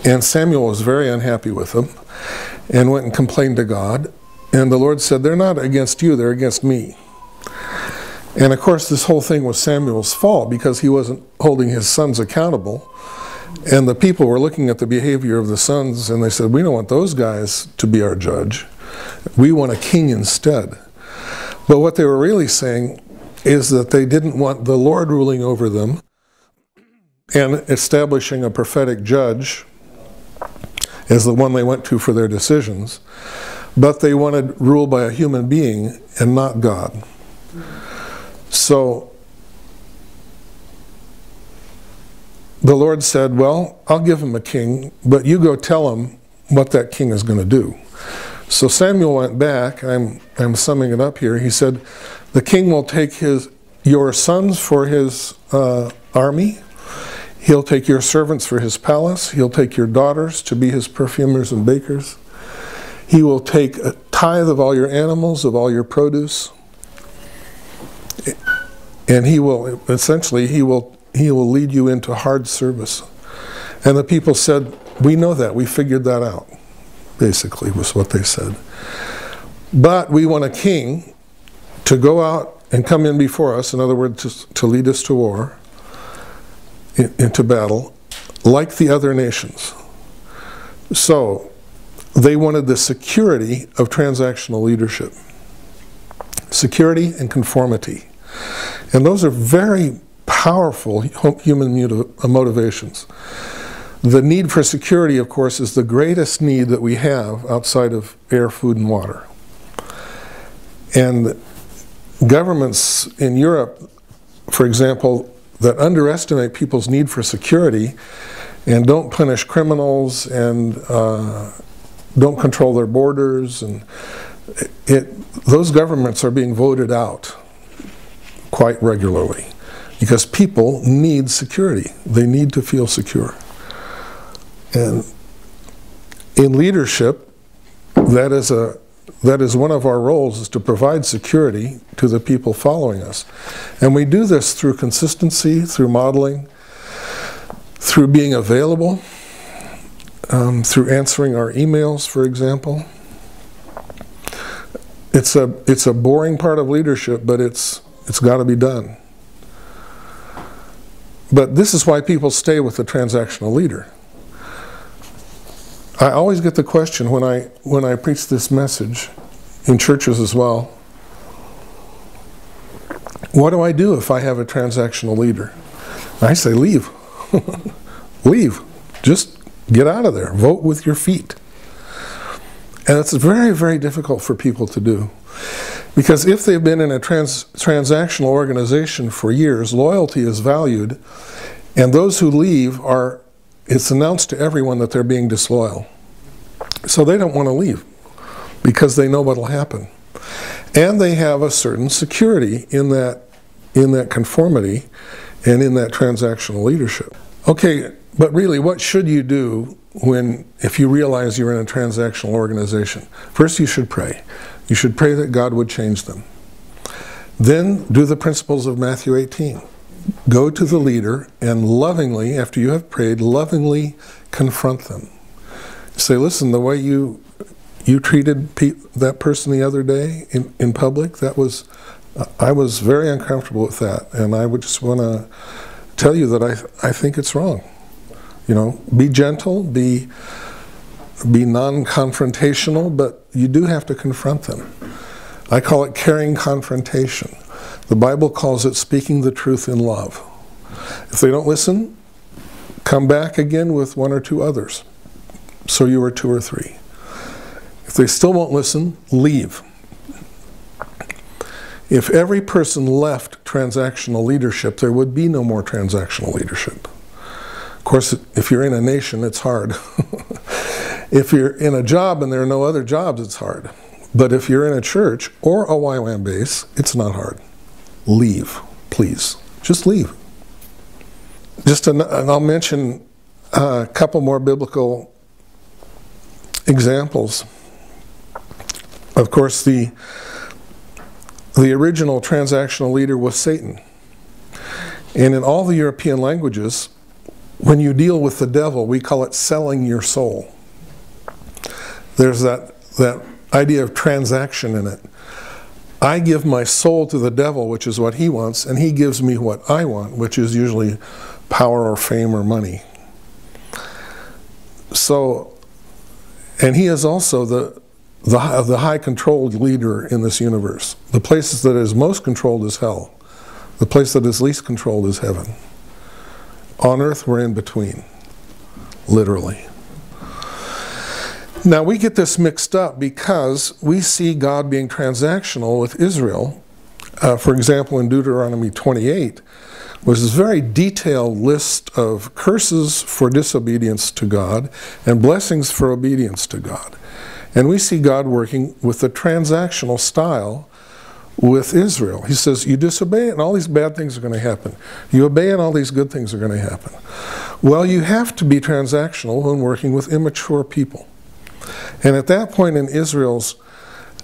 And Samuel was very unhappy with them and went and complained to God. And the Lord said, They're not against you, they're against me. And of course, this whole thing was Samuel's fault because he wasn't holding his sons accountable. And the people were looking at the behavior of the sons and they said, We don't want those guys to be our judge. We want a king instead. But what they were really saying is that they didn't want the Lord ruling over them and establishing a prophetic judge as the one they went to for their decisions, but they wanted rule by a human being and not God. So the Lord said, Well, I'll give him a king, but you go tell him what that king is going to do. So Samuel went back, I'm, I'm summing it up here. He said, the king will take his your sons for his uh, army. He'll take your servants for his palace. He'll take your daughters to be his perfumers and bakers. He will take a tithe of all your animals, of all your produce. And he will, essentially, he will, he will lead you into hard service. And the people said, We know that. We figured that out, basically, was what they said. But we want a king to go out and come in before us, in other words, to, to lead us to war, in, into battle, like the other nations. So, they wanted the security of transactional leadership security and conformity. And those are very powerful human uh, motivations. The need for security, of course, is the greatest need that we have outside of air, food, and water. And governments in Europe, for example, that underestimate people's need for security and don't punish criminals and uh, don't control their borders and it, those governments are being voted out quite regularly because people need security. They need to feel secure. And in leadership, that is a that is one of our roles is to provide security to the people following us. And we do this through consistency, through modeling, through being available, um, through answering our emails, for example. It's a, it's a boring part of leadership, but it's, it's got to be done. But this is why people stay with the transactional leader. I always get the question when I when I preach this message in churches as well. What do I do if I have a transactional leader? I say leave. leave. Just get out of there. Vote with your feet. And it's very, very difficult for people to do. Because if they've been in a trans transactional organization for years, loyalty is valued, and those who leave are it's announced to everyone that they're being disloyal. So they don't want to leave because they know what will happen. And they have a certain security in that, in that conformity and in that transactional leadership. Okay, but really, what should you do when, if you realize you're in a transactional organization? First, you should pray. You should pray that God would change them. Then do the principles of Matthew 18. Go to the leader and lovingly, after you have prayed, lovingly confront them. Say, listen, the way you you treated that person the other day in, in public, that was, I was very uncomfortable with that. And I would just want to tell you that I, I think it's wrong. You know, be gentle, be, be non confrontational, but you do have to confront them. I call it caring confrontation. The Bible calls it speaking the truth in love. If they don't listen, come back again with one or two others. So you are two or three. If they still won't listen, leave. If every person left transactional leadership, there would be no more transactional leadership. Of course, if you're in a nation, it's hard. if you're in a job and there are no other jobs, it's hard. But if you're in a church or a YWAM base, it's not hard. Leave, please. Just leave. Just, an, and I'll mention a couple more biblical examples. Of course, the, the original transactional leader was Satan. And in all the European languages, when you deal with the devil, we call it selling your soul. There's that, that idea of transaction in it. I give my soul to the devil, which is what he wants, and he gives me what I want, which is usually power or fame or money. So, and he is also the, the, the high controlled leader in this universe. The place that is most controlled is hell. The place that is least controlled is heaven. On earth, we're in between, literally. Now, we get this mixed up because we see God being transactional with Israel. Uh, for example, in Deuteronomy 28, was this very detailed list of curses for disobedience to God and blessings for obedience to God. And we see God working with a transactional style with Israel. He says, You disobey, and all these bad things are going to happen. You obey, and all these good things are going to happen. Well, you have to be transactional when working with immature people. And at that point in Israel's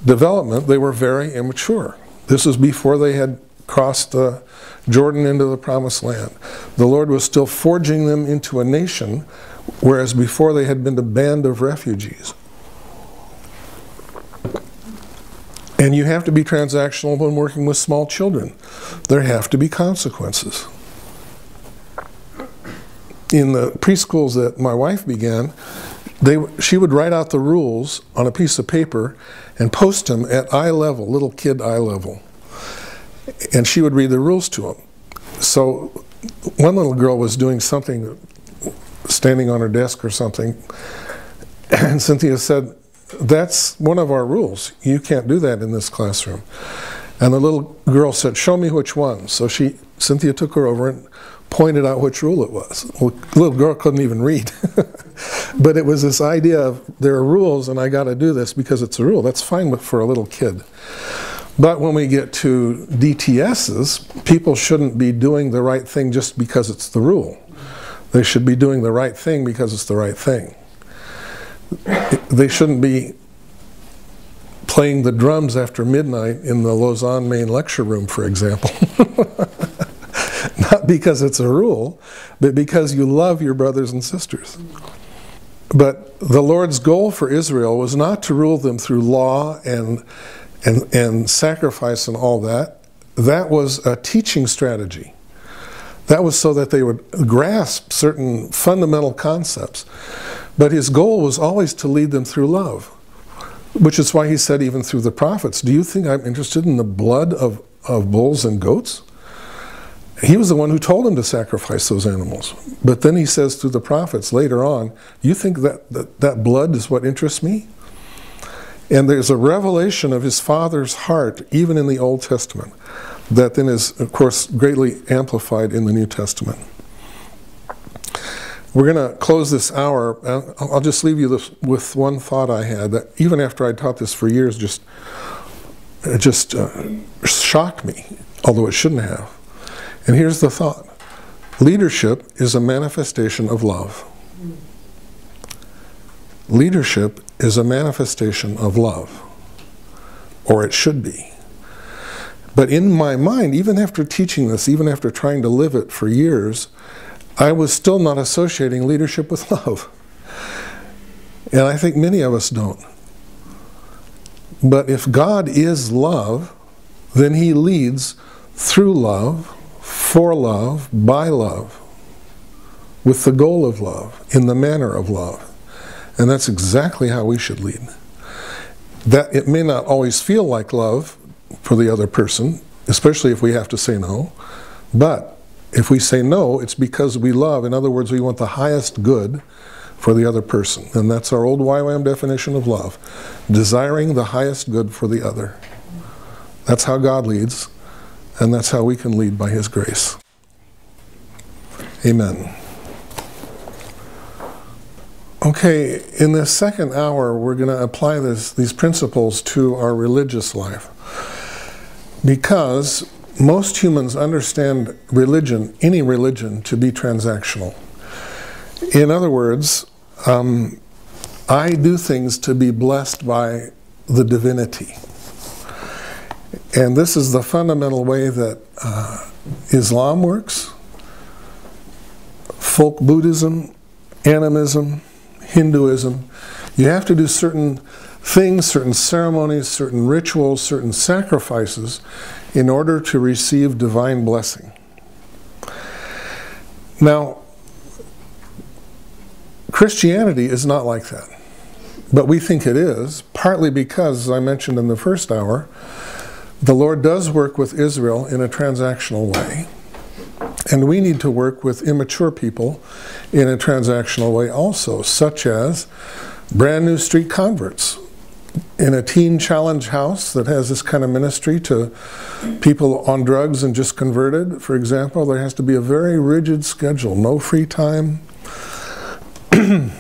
development, they were very immature. This was before they had crossed the Jordan into the promised land. The Lord was still forging them into a nation, whereas before they had been a band of refugees. And you have to be transactional when working with small children. There have to be consequences. In the preschools that my wife began, they, she would write out the rules on a piece of paper and post them at eye level, little kid eye level. And she would read the rules to them. So one little girl was doing something, standing on her desk or something, and Cynthia said, that's one of our rules. You can't do that in this classroom. And the little girl said, Show me which one. So she, Cynthia took her over and pointed out which rule it was. Well, little girl couldn't even read. but it was this idea of there are rules and I got to do this because it's a rule. That's fine for a little kid. But when we get to DTSs, people shouldn't be doing the right thing just because it's the rule. They should be doing the right thing because it's the right thing they shouldn't be playing the drums after midnight in the Lausanne main lecture room, for example. Because it's a rule, but because you love your brothers and sisters. But the Lord's goal for Israel was not to rule them through law and, and, and sacrifice and all that. That was a teaching strategy. That was so that they would grasp certain fundamental concepts. But his goal was always to lead them through love, which is why he said, even through the prophets, Do you think I'm interested in the blood of, of bulls and goats? He was the one who told him to sacrifice those animals. But then he says to the prophets later on, You think that, that, that blood is what interests me? And there's a revelation of his father's heart, even in the Old Testament, that then is, of course, greatly amplified in the New Testament. We're going to close this hour. I'll just leave you with one thought I had that even after I taught this for years, just it just uh, shocked me, although it shouldn't have. And here's the thought: Leadership is a manifestation of love. Leadership is a manifestation of love, or it should be. But in my mind, even after teaching this, even after trying to live it for years, I was still not associating leadership with love. And I think many of us don't. But if God is love, then He leads through love, for love, by love, with the goal of love, in the manner of love. And that's exactly how we should lead. That it may not always feel like love for the other person, especially if we have to say no, but if we say no, it's because we love. In other words, we want the highest good for the other person. And that's our old YWAM definition of love desiring the highest good for the other. That's how God leads, and that's how we can lead by His grace. Amen. Okay, in this second hour, we're going to apply this, these principles to our religious life. Because most humans understand religion, any religion, to be transactional. In other words, um, I do things to be blessed by the divinity. And this is the fundamental way that uh, Islam works, folk Buddhism, animism, Hinduism. You have to do certain things, certain ceremonies, certain rituals, certain sacrifices in order to receive divine blessing. Now, Christianity is not like that. But we think it is, partly because, as I mentioned in the first hour, the Lord does work with Israel in a transactional way. And we need to work with immature people in a transactional way also, such as brand new street converts. In a teen challenge house that has this kind of ministry to people on drugs and just converted, for example, there has to be a very rigid schedule no free time,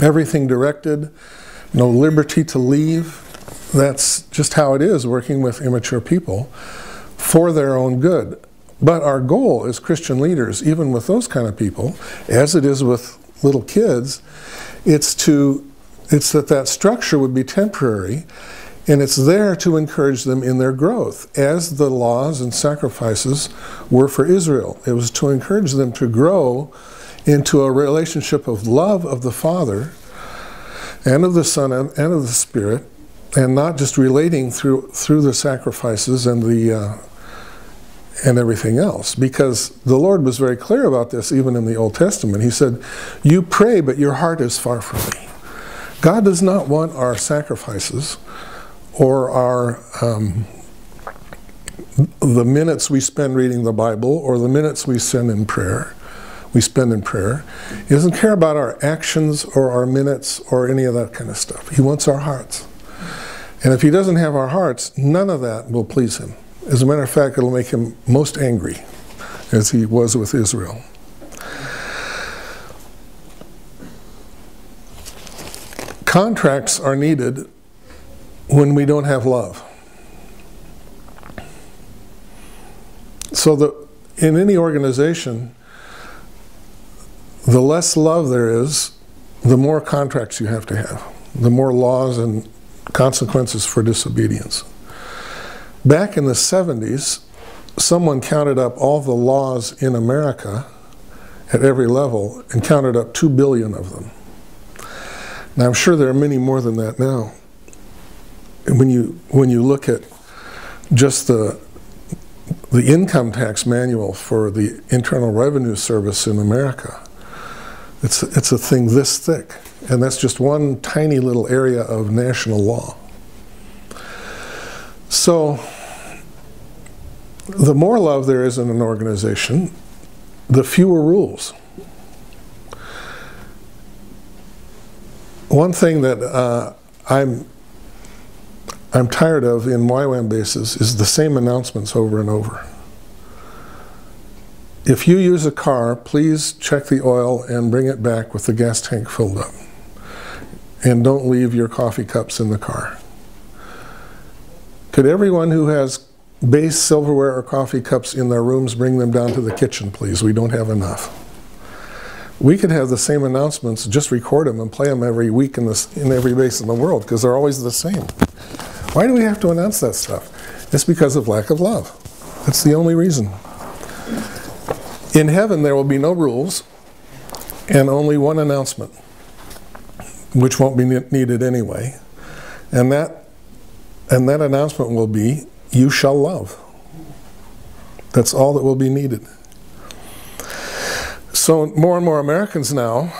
everything directed, no liberty to leave. That's just how it is working with immature people for their own good. But our goal as Christian leaders, even with those kind of people, as it is with little kids, it's to it's that that structure would be temporary and it's there to encourage them in their growth, as the laws and sacrifices were for Israel. It was to encourage them to grow into a relationship of love of the Father and of the Son and, of the Spirit, and not just relating through through the sacrifices and the uh, and everything else. Because the Lord was very clear about this even in the Old Testament. He said, "You pray, but your heart is far from me." God does not want our sacrifices or our um, the minutes we spend reading the Bible or the minutes we spend in prayer we spend in prayer. He doesn't care about our actions or our minutes or any of that kind of stuff. He wants our hearts. And if he doesn't have our hearts, none of that will please him. As a matter of fact, it'll make him most angry, as he was with Israel. Contracts are needed when we don't have love. So that in any organization, the less love there is, the more contracts you have to have, the more laws and consequences for disobedience. Back in the 70s, someone counted up all the laws in America at every level and counted up 2 billion of them. Now, I'm sure there are many more than that now. And when you, when you look at just the, the income tax manual for the Internal Revenue Service in America, it's, it's a thing this thick. And that's just one tiny little area of national law. So, the more love there is in an organization, the fewer rules. One thing that uh, I'm I'm tired of in YWAM bases is the same announcements over and over if you use a car, please check the oil and bring it back with the gas tank filled up. And don't leave your coffee cups in the car. Could everyone who has base silverware or coffee cups in their rooms, bring them down to the kitchen, please. We don't have enough. We could have the same announcements, just record them and play them every week in, this, in every base in the world because they're always the same. Why do we have to announce that stuff? It's because of lack of love. That's the only reason. In heaven, there will be no rules and only one announcement, which won't be needed anyway. And that, and that announcement will be, You shall love. That's all that will be needed. So, more and more Americans now,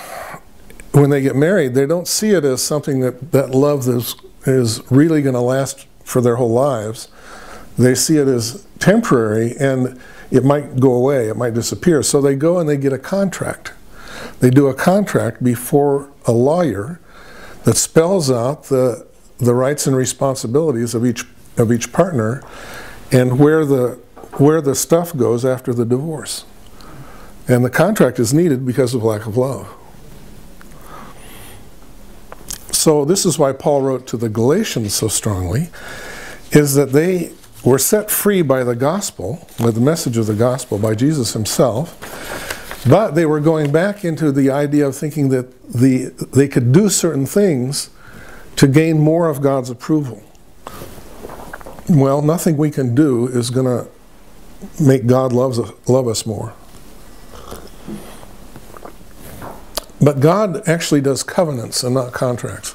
when they get married, they don't see it as something that that love is, is really going to last for their whole lives. They see it as temporary and it might go away, it might disappear. So they go and they get a contract. They do a contract before a lawyer that spells out the, the rights and responsibilities of each, of each partner and where the, where the stuff goes after the divorce. And the contract is needed because of lack of love. So this is why Paul wrote to the Galatians so strongly, is that they were set free by the gospel, by the message of the gospel, by Jesus himself, but they were going back into the idea of thinking that the, they could do certain things to gain more of God's approval. Well, nothing we can do is going to make God loves love us more. But God actually does covenants and not contracts.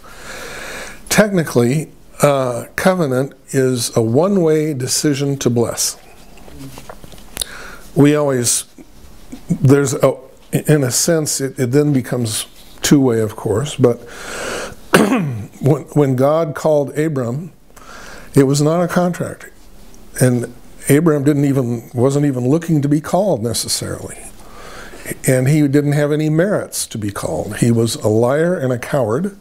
Technically, uh, covenant is a one way decision to bless. We always, there's a, in a sense, it, it then becomes two way, of course, but when, when God called Abram, it was not a contract. And Abram didn't even, wasn't even looking to be called necessarily. And he didn't have any merits to be called. He was a liar and a coward,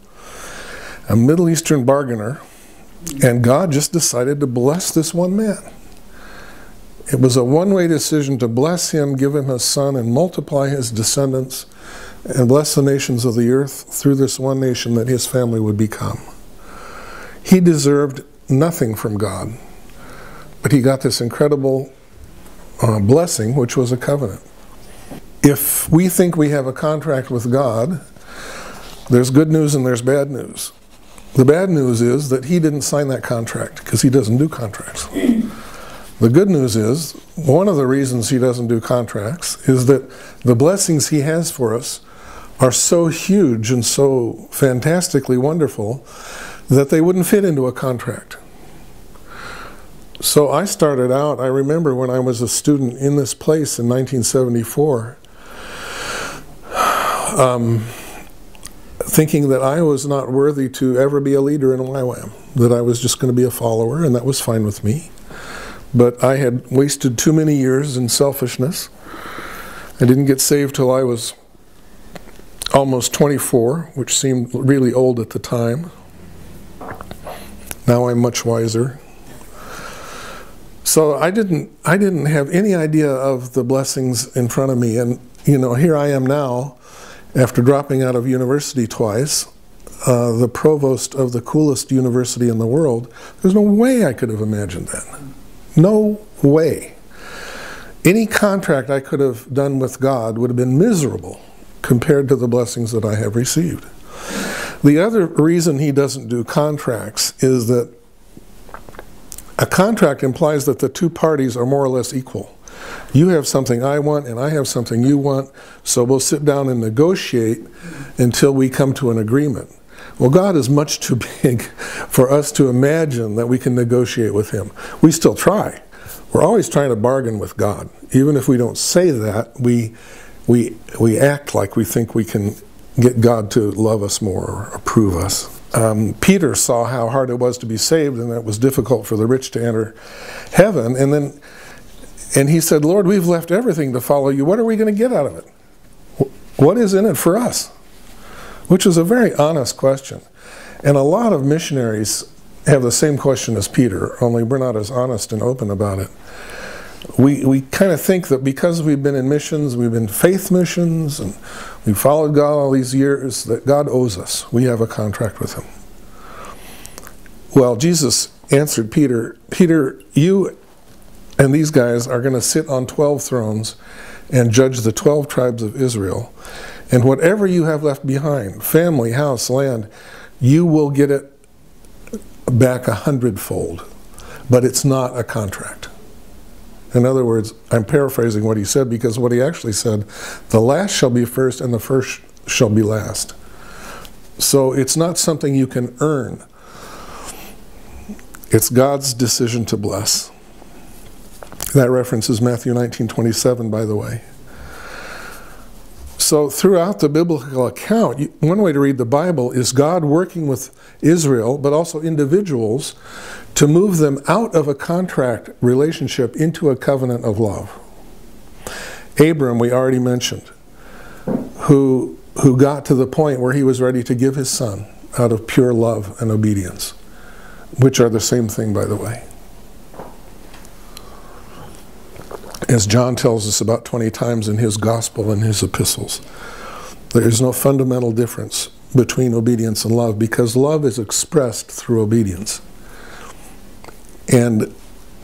a Middle Eastern bargainer and God just decided to bless this one man. It was a one way decision to bless him, give him his son, and multiply his descendants, and bless the nations of the earth through this one nation that his family would become. He deserved nothing from God, but he got this incredible uh, blessing, which was a covenant. If we think we have a contract with God, there's good news and there's bad news. The bad news is that he didn't sign that contract because he doesn't do contracts. The good news is one of the reasons he doesn't do contracts is that the blessings he has for us are so huge and so fantastically wonderful that they wouldn't fit into a contract. So I started out, I remember when I was a student in this place in 1974. Um, thinking that I was not worthy to ever be a leader in YWAM, that I was just going to be a follower, and that was fine with me. But I had wasted too many years in selfishness. I didn't get saved till I was almost 24, which seemed really old at the time. Now I'm much wiser. So I didn't I didn't have any idea of the blessings in front of me and you know here I am now after dropping out of university twice, uh, the provost of the coolest university in the world, there's no way I could have imagined that. No way. Any contract I could have done with God would have been miserable compared to the blessings that I have received. The other reason he doesn't do contracts is that a contract implies that the two parties are more or less equal. You have something I want, and I have something you want, so we'll sit down and negotiate until we come to an agreement. Well, God is much too big for us to imagine that we can negotiate with Him. We still try. We're always trying to bargain with God. Even if we don't say that, we, we, we act like we think we can get God to love us more or approve us. Um, Peter saw how hard it was to be saved and that it was difficult for the rich to enter heaven. And then and he said, Lord, we've left everything to follow you. What are we going to get out of it? What is in it for us? Which is a very honest question. And a lot of missionaries have the same question as Peter, only we're not as honest and open about it. We, we kind of think that because we've been in missions, we've been faith missions, and we've followed God all these years, that God owes us. We have a contract with Him. Well, Jesus answered Peter, Peter, you And these guys are going to sit on 12 thrones and judge the 12 tribes of Israel. And whatever you have left behind family, house, land you will get it back a hundredfold. But it's not a contract. In other words, I'm paraphrasing what he said because what he actually said the last shall be first and the first shall be last. So it's not something you can earn. It's God's decision to bless. That references Matthew 19:27 by the way. So throughout the biblical account, one way to read the Bible is God working with Israel, but also individuals, to move them out of a contract relationship into a covenant of love. Abram, we already mentioned, who, who got to the point where he was ready to give his son out of pure love and obedience, which are the same thing, by the way. As John tells us about 20 times in his gospel and his epistles, there is no fundamental difference between obedience and love because love is expressed through obedience. And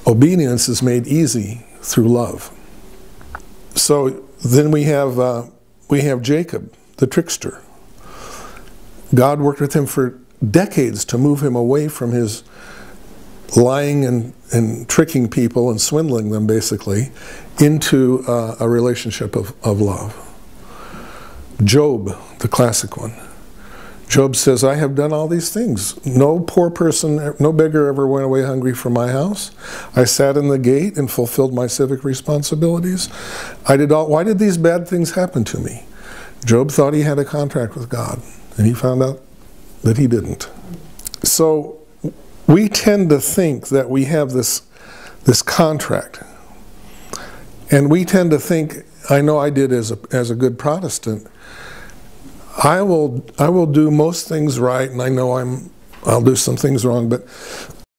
obedience is made easy through love. So then we have, uh, we have Jacob, the trickster. God worked with him for decades to move him away from his lying and, and tricking people and swindling them basically into uh, a relationship of, of love. Job, the classic one. Job says, I have done all these things. No poor person, no beggar ever went away hungry from my house. I sat in the gate and fulfilled my civic responsibilities. I did all, why did these bad things happen to me? Job thought he had a contract with God, and he found out that he didn't. So we tend to think that we have this, this contract. And we tend to think, I know I did as a, as a good Protestant, I will I will do most things right, and I know I'm I'll do some things wrong, but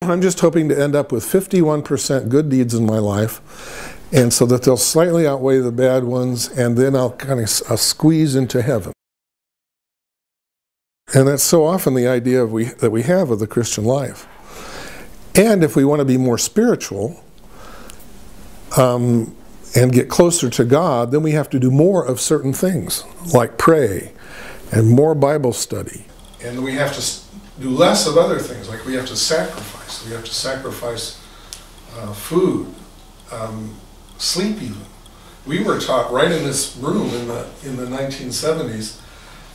I'm just hoping to end up with 51% good deeds in my life, and so that they'll slightly outweigh the bad ones, and then I'll kind of I'll squeeze into heaven. And that's so often the idea of we, that we have of the Christian life. And if we want to be more spiritual um, and get closer to God, then we have to do more of certain things, like pray and more Bible study. And we have to do less of other things, like we have to sacrifice. We have to sacrifice uh, food, um, sleep even. We were taught right in this room in the, in the 1970s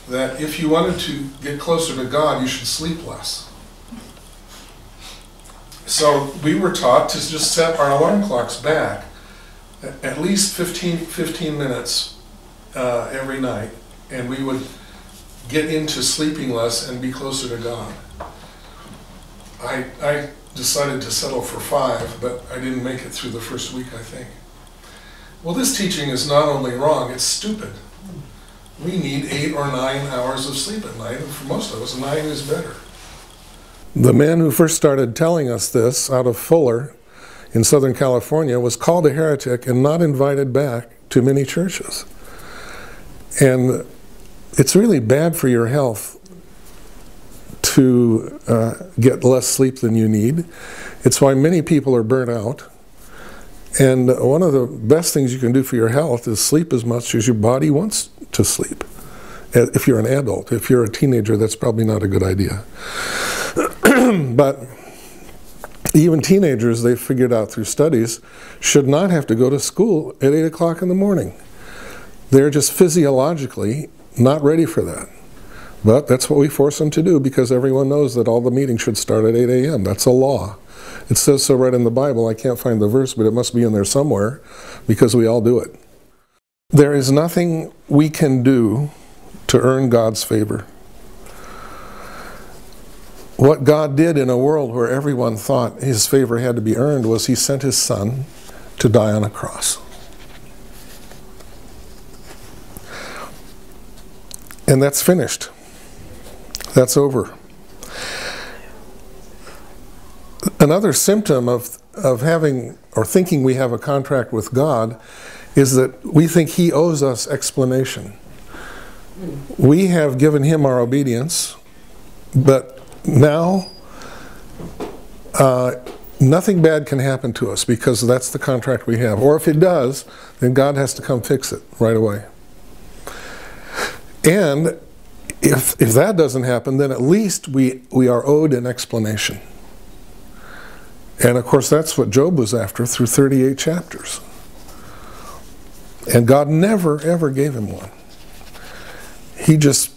that if you wanted to get closer to God, you should sleep less. So we were taught to just set our alarm clocks back at least 15, 15 minutes uh, every night, and we would get into sleeping less and be closer to God. I, I decided to settle for five, but I didn't make it through the first week, I think. Well, this teaching is not only wrong, it's stupid. We need eight or nine hours of sleep at night, and for most of us, nine is better. The man who first started telling us this out of Fuller in Southern California was called a heretic and not invited back to many churches. And it's really bad for your health to uh, get less sleep than you need. It's why many people are burnt out. And one of the best things you can do for your health is sleep as much as your body wants to sleep. If you're an adult, if you're a teenager, that's probably not a good idea. but even teenagers, they've figured out through studies, should not have to go to school at 8 o'clock in the morning. They're just physiologically not ready for that. But that's what we force them to do because everyone knows that all the meetings should start at 8 a.m. That's a law. It says so right in the Bible. I can't find the verse, but it must be in there somewhere because we all do it. There is nothing we can do to earn God's favor. What God did in a world where everyone thought his favor had to be earned was he sent his son to die on a cross. And that's finished. That's over. Another symptom of, of having or thinking we have a contract with God is that we think He owes us explanation. We have given Him our obedience, but now uh, nothing bad can happen to us because that's the contract we have. Or if it does, then God has to come fix it right away. And if, if that doesn't happen, then at least we, we are owed an explanation. And of course, that's what Job was after through 38 chapters. And God never, ever gave him one. He just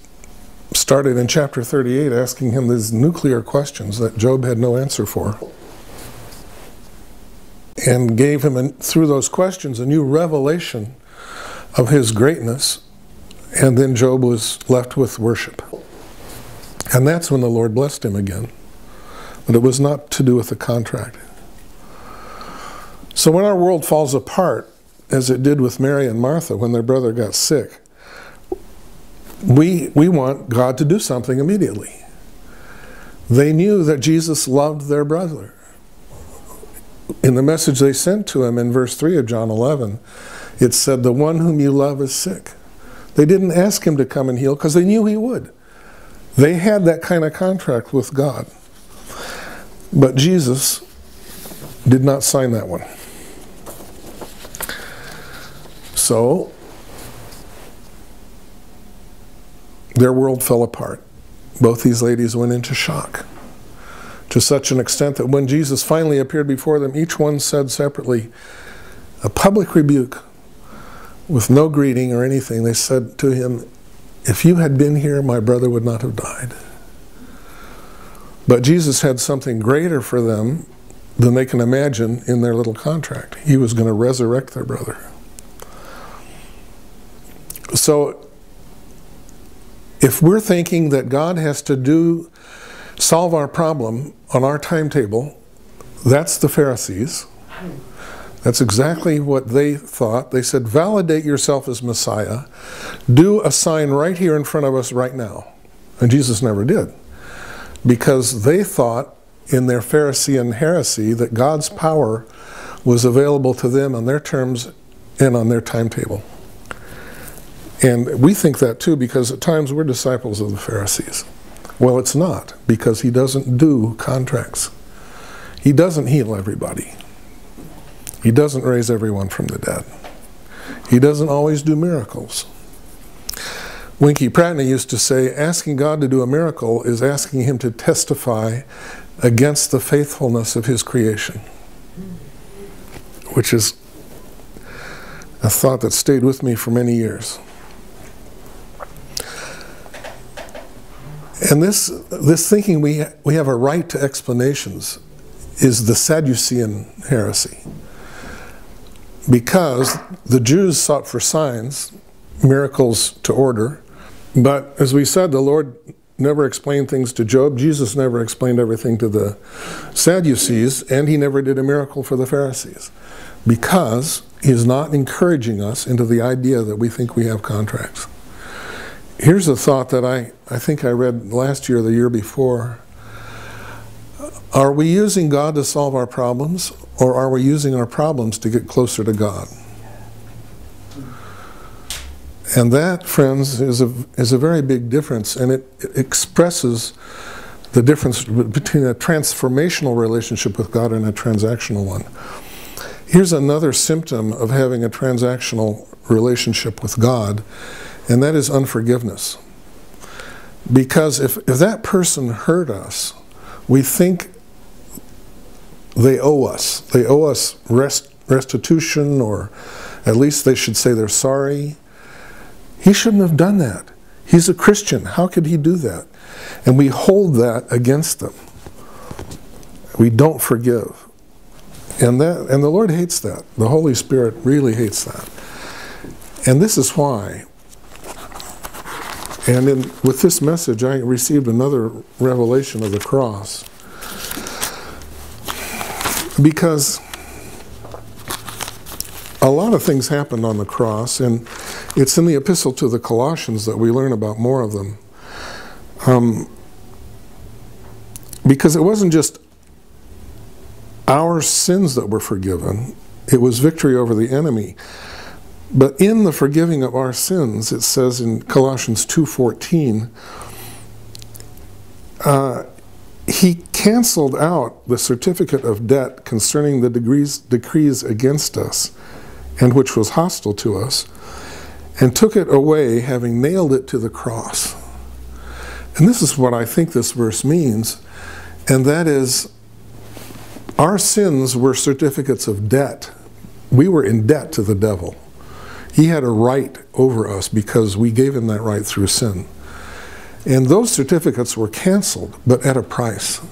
started in chapter 38 asking him these nuclear questions that Job had no answer for. And gave him, through those questions, a new revelation of his greatness. And then Job was left with worship. And that's when the Lord blessed him again. But it was not to do with the contract. So when our world falls apart, as it did with Mary and Martha when their brother got sick, we, we want God to do something immediately. They knew that Jesus loved their brother. In the message they sent to him in verse 3 of John 11, it said, The one whom you love is sick. They didn't ask him to come and heal because they knew he would. They had that kind of contract with God. But Jesus did not sign that one. So, their world fell apart. Both these ladies went into shock to such an extent that when Jesus finally appeared before them, each one said separately, a public rebuke with no greeting or anything. They said to him, If you had been here, my brother would not have died. But Jesus had something greater for them than they can imagine in their little contract. He was going to resurrect their brother. So if we're thinking that God has to do solve our problem on our timetable, that's the Pharisees. That's exactly what they thought. They said, validate yourself as Messiah. Do a sign right here in front of us right now. And Jesus never did. Because they thought in their Pharisean heresy that God's power was available to them on their terms and on their timetable. And we think that too because at times we're disciples of the Pharisees. Well, it's not because he doesn't do contracts. He doesn't heal everybody. He doesn't raise everyone from the dead. He doesn't always do miracles. Winkie Pratney used to say, asking God to do a miracle is asking him to testify against the faithfulness of his creation, which is a thought that stayed with me for many years. And this, this thinking we, we have a right to explanations is the Sadducean heresy. Because the Jews sought for signs, miracles to order, but as we said, the Lord never explained things to Job. Jesus never explained everything to the Sadducees, and he never did a miracle for the Pharisees. Because he is not encouraging us into the idea that we think we have contracts. Here's a thought that I, I think I read last year the year before. Are we using God to solve our problems, or are we using our problems to get closer to God? And that, friends, is a, is a very big difference, and it, it expresses the difference between a transformational relationship with God and a transactional one. Here's another symptom of having a transactional relationship with God and that is unforgiveness. Because if, if that person hurt us, we think they owe us. They owe us rest, restitution, or at least they should say they're sorry. He shouldn't have done that. He's a Christian. How could he do that? And we hold that against them. We don't forgive. And that and the Lord hates that. The Holy Spirit really hates that. And this is why and in, with this message, I received another revelation of the cross. Because a lot of things happened on the cross, and it's in the epistle to the Colossians that we learn about more of them. Um, because it wasn't just our sins that were forgiven, it was victory over the enemy. But in the forgiving of our sins, it says in Colossians 2.14, uh, he canceled out the certificate of debt concerning the degrees, decrees against us, and which was hostile to us, and took it away, having nailed it to the cross. And this is what I think this verse means, and that is our sins were certificates of debt. We were in debt to the devil. He had a right over us because we gave him that right through sin. And those certificates were canceled, but at a price.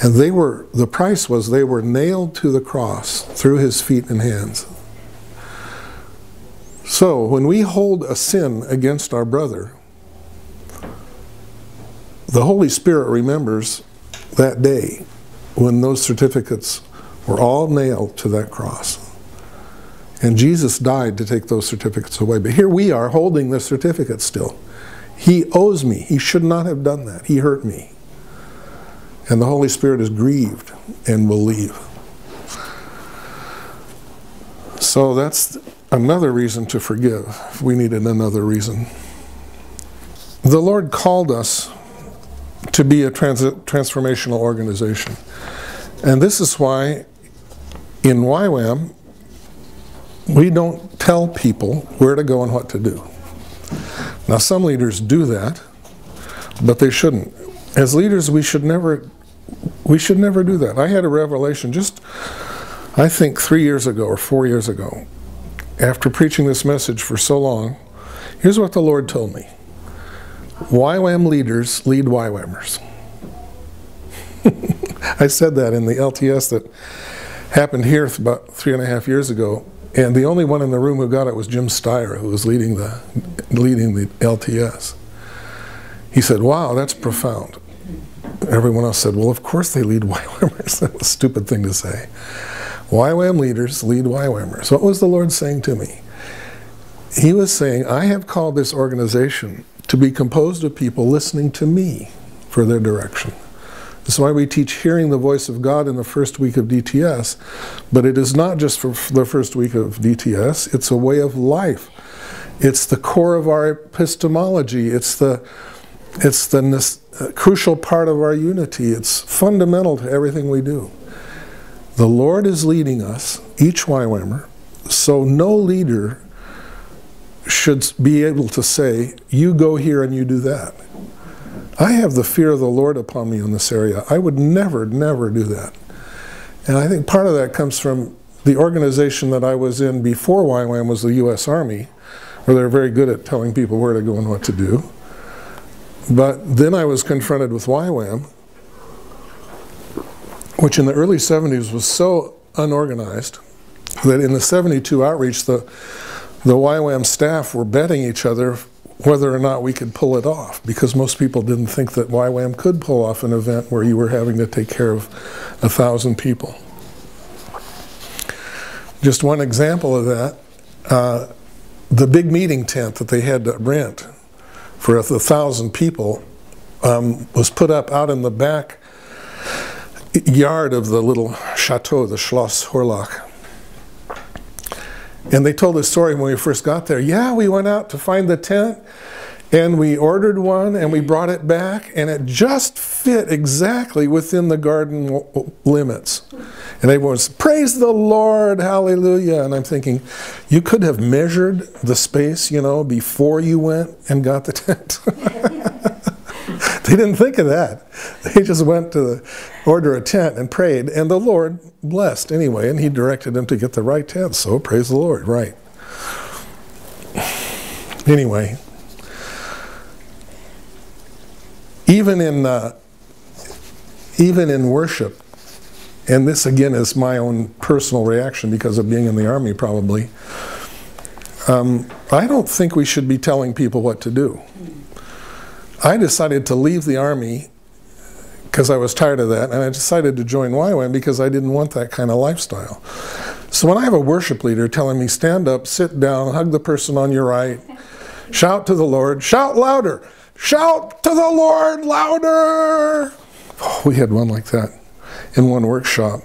And they were, the price was they were nailed to the cross through his feet and hands. So when we hold a sin against our brother, the Holy Spirit remembers that day when those certificates were all nailed to that cross. And Jesus died to take those certificates away. But here we are holding the certificate still. He owes me. He should not have done that. He hurt me. And the Holy Spirit is grieved and will leave. So that's another reason to forgive, if we needed another reason. The Lord called us to be a trans transformational organization. And this is why in YWAM, we don't tell people where to go and what to do. Now, some leaders do that, but they shouldn't. As leaders, we should never we should never do that. I had a revelation just I think 3 years ago or 4 years ago. After preaching this message for so long, here's what the Lord told me. YWAM leaders lead YWAMers. I said that in the LTS that happened here about three and a half years ago, and the only one in the room who got it was Jim Stier, who was leading the, leading the LTS. He said, wow, that's profound. Everyone else said, well, of course they lead YWAMers. that was a stupid thing to say. YWAM leaders lead YWAMers. What was the Lord saying to me? He was saying, I have called this organization to be composed of people listening to me for their direction. That's why we teach hearing the voice of God in the first week of DTS, but it is not just for the first week of DTS, it's a way of life. It's the core of our epistemology. It's the, it's the uh, crucial part of our unity. It's fundamental to everything we do. The Lord is leading us, each YWAMer, so no leader should be able to say, you go here and you do that. I have the fear of the Lord upon me in this area. I would never, never do that. And I think part of that comes from the organization that I was in before YWAM was the U.S. Army, where they're very good at telling people where to go and what to do. But then I was confronted with YWAM, which in the early 70s was so unorganized that in the 72 outreach, the, the YWAM staff were betting each other whether or not we could pull it off because most people didn't think that YWAM could pull off an event where you were having to take care of a thousand people. Just one example of that, uh, the big meeting tent that they had to rent for a thousand people um, was put up out in the back yard of the little chateau, the Schloss Hurlach. And they told the story when we first got there. Yeah, we went out to find the tent and we ordered one and we brought it back and it just fit exactly within the garden limits. And everyone was, praise the Lord, hallelujah. And I'm thinking, you could have measured the space, you know, before you went and got the tent. they didn't think of that. They just went to the, order a tent and prayed, and the Lord blessed anyway, and He directed them to get the right tent. So praise the Lord, right? Anyway, even in uh, even in worship, and this again is my own personal reaction because of being in the army, probably. Um, I don't think we should be telling people what to do. I decided to leave the Army because I was tired of that, and I decided to join YWAM because I didn't want that kind of lifestyle. So when I have a worship leader telling me, stand up, sit down, hug the person on your right, shout to the Lord, shout louder, shout to the Lord louder. Oh, we had one like that in one workshop.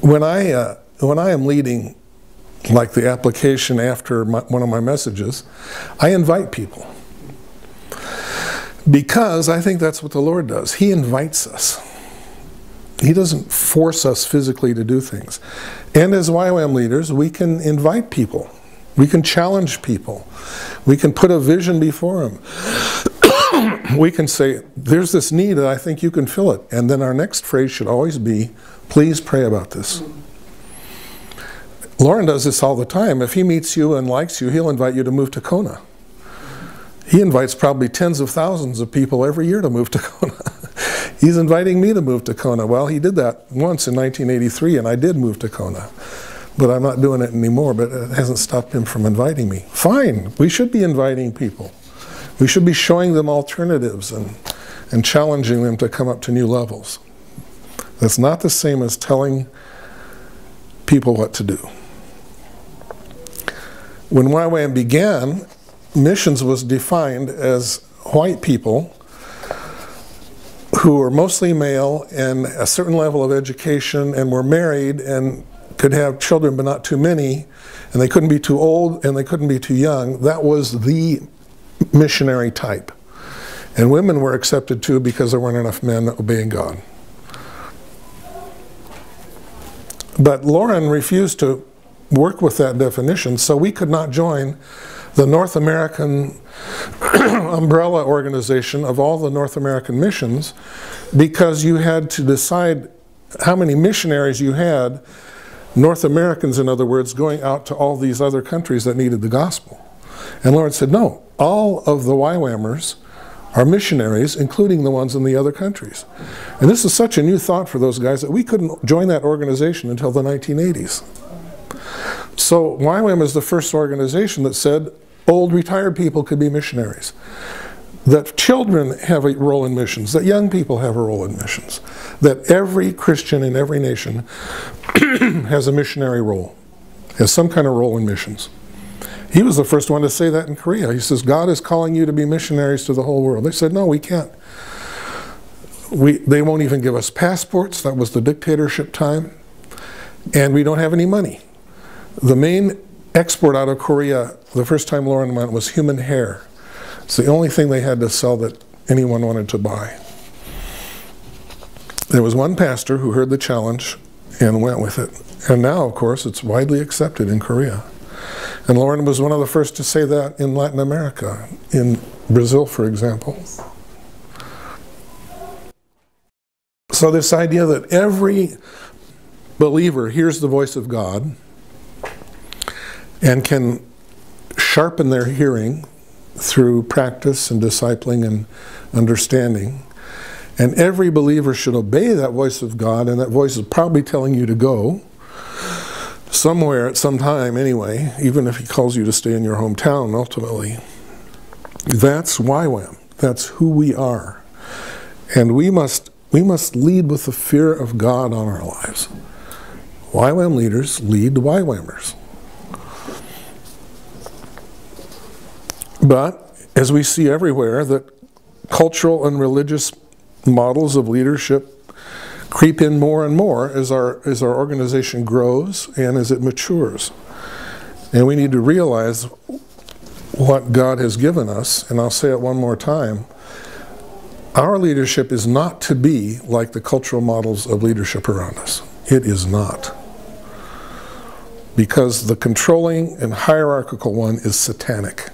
When I, uh, when I am leading like the application after my, one of my messages, I invite people. Because I think that's what the Lord does. He invites us. He doesn't force us physically to do things. And as YWAM leaders, we can invite people. We can challenge people. We can put a vision before them. we can say, there's this need and I think you can fill it. And then our next phrase should always be, please pray about this. Loren does this all the time. If he meets you and likes you, he'll invite you to move to Kona. He invites probably tens of thousands of people every year to move to Kona. He's inviting me to move to Kona. Well, he did that once in 1983, and I did move to Kona. But I'm not doing it anymore, but it hasn't stopped him from inviting me. Fine, we should be inviting people. We should be showing them alternatives and, and challenging them to come up to new levels. That's not the same as telling people what to do. When YWAM began, missions was defined as white people who were mostly male and a certain level of education and were married and could have children but not too many and they couldn't be too old and they couldn't be too young. That was the missionary type. And women were accepted too because there weren't enough men obeying god. But Loren refused to work with that definition so we could not join the North American umbrella organization of all the North American missions because you had to decide how many missionaries you had, North Americans, in other words, going out to all these other countries that needed the gospel. And Loren said, no, all of the YWAMers are missionaries, including the ones in the other countries. And this is such a new thought for those guys that we couldn't join that organization until the 1980s. So YWAM is the first organization that said old retired people could be missionaries. That children have a role in missions, that young people have a role in missions, that every Christian in every nation has a missionary role, has some kind of role in missions. He was the first one to say that in Korea. He says, God is calling you to be missionaries to the whole world. They said, no, we can't. We, they won't even give us passports. That was the dictatorship time. And we don't have any money. The main export out of Korea, the first time Loren went, was human hair. It's the only thing they had to sell that anyone wanted to buy. There was one pastor who heard the challenge and went with it. And now, of course, it's widely accepted in Korea. And Loren was one of the first to say that in Latin America, in Brazil, for example. So, this idea that every believer hears the voice of God and can sharpen their hearing through practice and discipling and understanding. And every believer should obey that voice of God, and that voice is probably telling you to go somewhere at some time anyway, even if He calls you to stay in your hometown ultimately. That's YWAM. That's who we are. And we must, we must lead with the fear of God on our lives. YWAM leaders lead YWAMers. But as we see everywhere, that cultural and religious models of leadership creep in more and more as our as our organization grows and as it matures. And we need to realize what God has given us, and I'll say it one more time. Our leadership is not to be like the cultural models of leadership around us. It is not. Because the controlling and hierarchical one is satanic.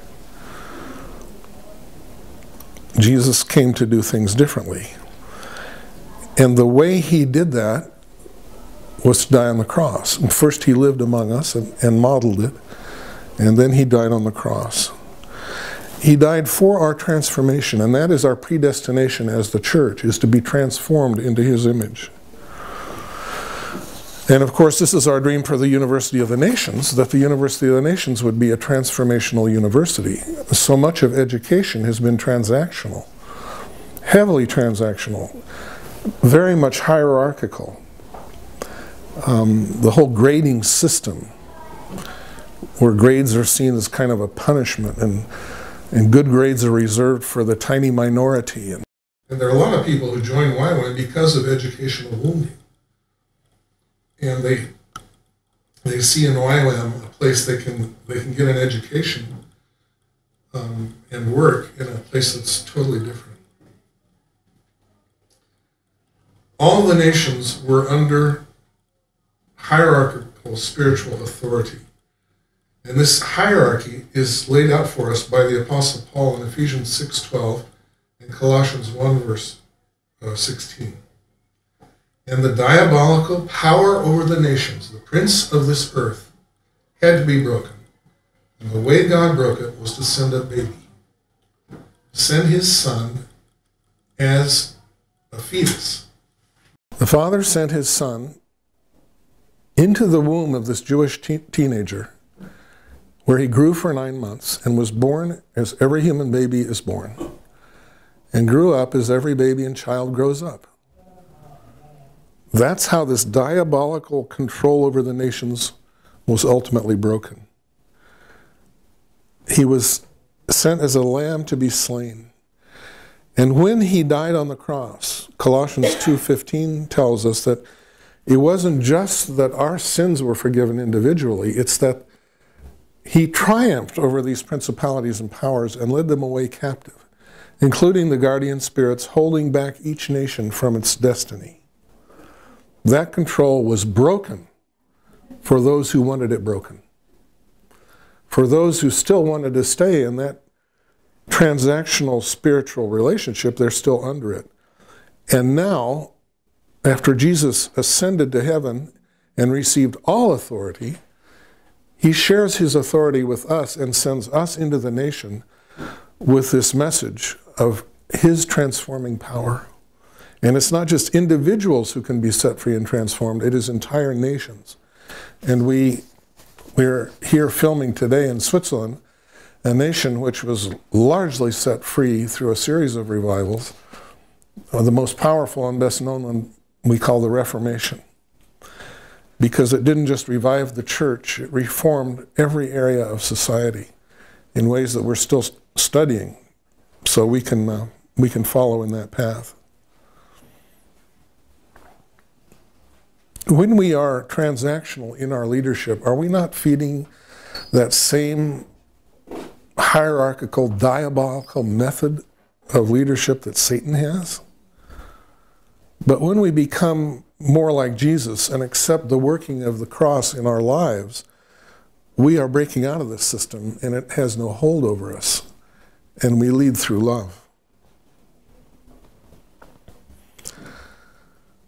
Jesus came to do things differently. And the way he did that was to die on the cross. And first he lived among us and, and modeled it, and then he died on the cross. He died for our transformation, and that is our predestination as the church, is to be transformed into his image. And of course, this is our dream for the University of the Nations, that the University of the Nations would be a transformational university. So much of education has been transactional, heavily transactional, very much hierarchical. Um, the whole grading system, where grades are seen as kind of a punishment, and, and good grades are reserved for the tiny minority. And, and there are a lot of people who join YWAM because of educational wounding and they they see in YWAM a place they can they can get an education um, and work in a place that's totally different. All the nations were under hierarchical spiritual authority. And this hierarchy is laid out for us by the Apostle Paul in Ephesians 6.12 and Colossians 1 verse uh, 16. And the diabolical power over the nations, the prince of this earth, had to be broken. And the way God broke it was to send a baby. Send his son as a fetus. The father sent his son into the womb of this Jewish te- teenager where he grew for nine months and was born as every human baby is born and grew up as every baby and child grows up. That's how this diabolical control over the nations was ultimately broken. He was sent as a lamb to be slain. And when he died on the cross, Colossians 2:15 tells us that it wasn't just that our sins were forgiven individually, it's that he triumphed over these principalities and powers and led them away captive, including the guardian spirits holding back each nation from its destiny. That control was broken for those who wanted it broken. For those who still wanted to stay in that transactional spiritual relationship, they're still under it. And now, after Jesus ascended to heaven and received all authority, he shares his authority with us and sends us into the nation with this message of his transforming power. And it's not just individuals who can be set free and transformed, it is entire nations. And we, we're here filming today in Switzerland, a nation which was largely set free through a series of revivals. Uh, the most powerful and best known one we call the Reformation because it didn't just revive the church, it reformed every area of society in ways that we're still studying so we can, uh, we can follow in that path. When we are transactional in our leadership, are we not feeding that same hierarchical, diabolical method of leadership that Satan has? But when we become more like Jesus and accept the working of the cross in our lives, we are breaking out of this system and it has no hold over us. And we lead through love.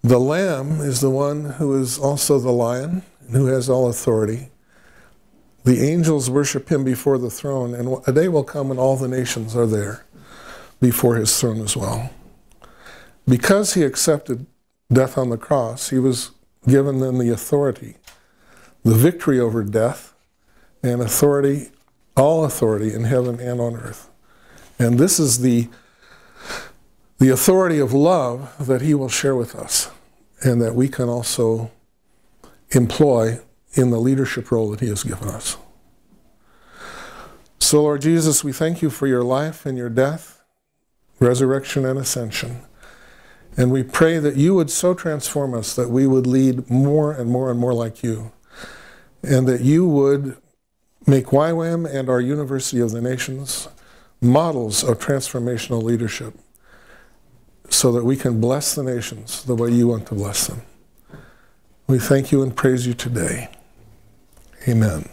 The Lamb is the one who is also the lion and who has all authority. The angels worship him before the throne, and a day will come when all the nations are there before his throne as well. Because he accepted death on the cross, he was given then the authority, the victory over death, and authority, all authority in heaven and on earth. And this is the, the authority of love that he will share with us and that we can also employ in the leadership role that he has given us. So, Lord Jesus, we thank you for your life and your death, resurrection, and ascension. And we pray that you would so transform us that we would lead more and more and more like you. And that you would make YWAM and our University of the Nations models of transformational leadership so that we can bless the nations the way you want to bless them. We thank you and praise you today. Amen.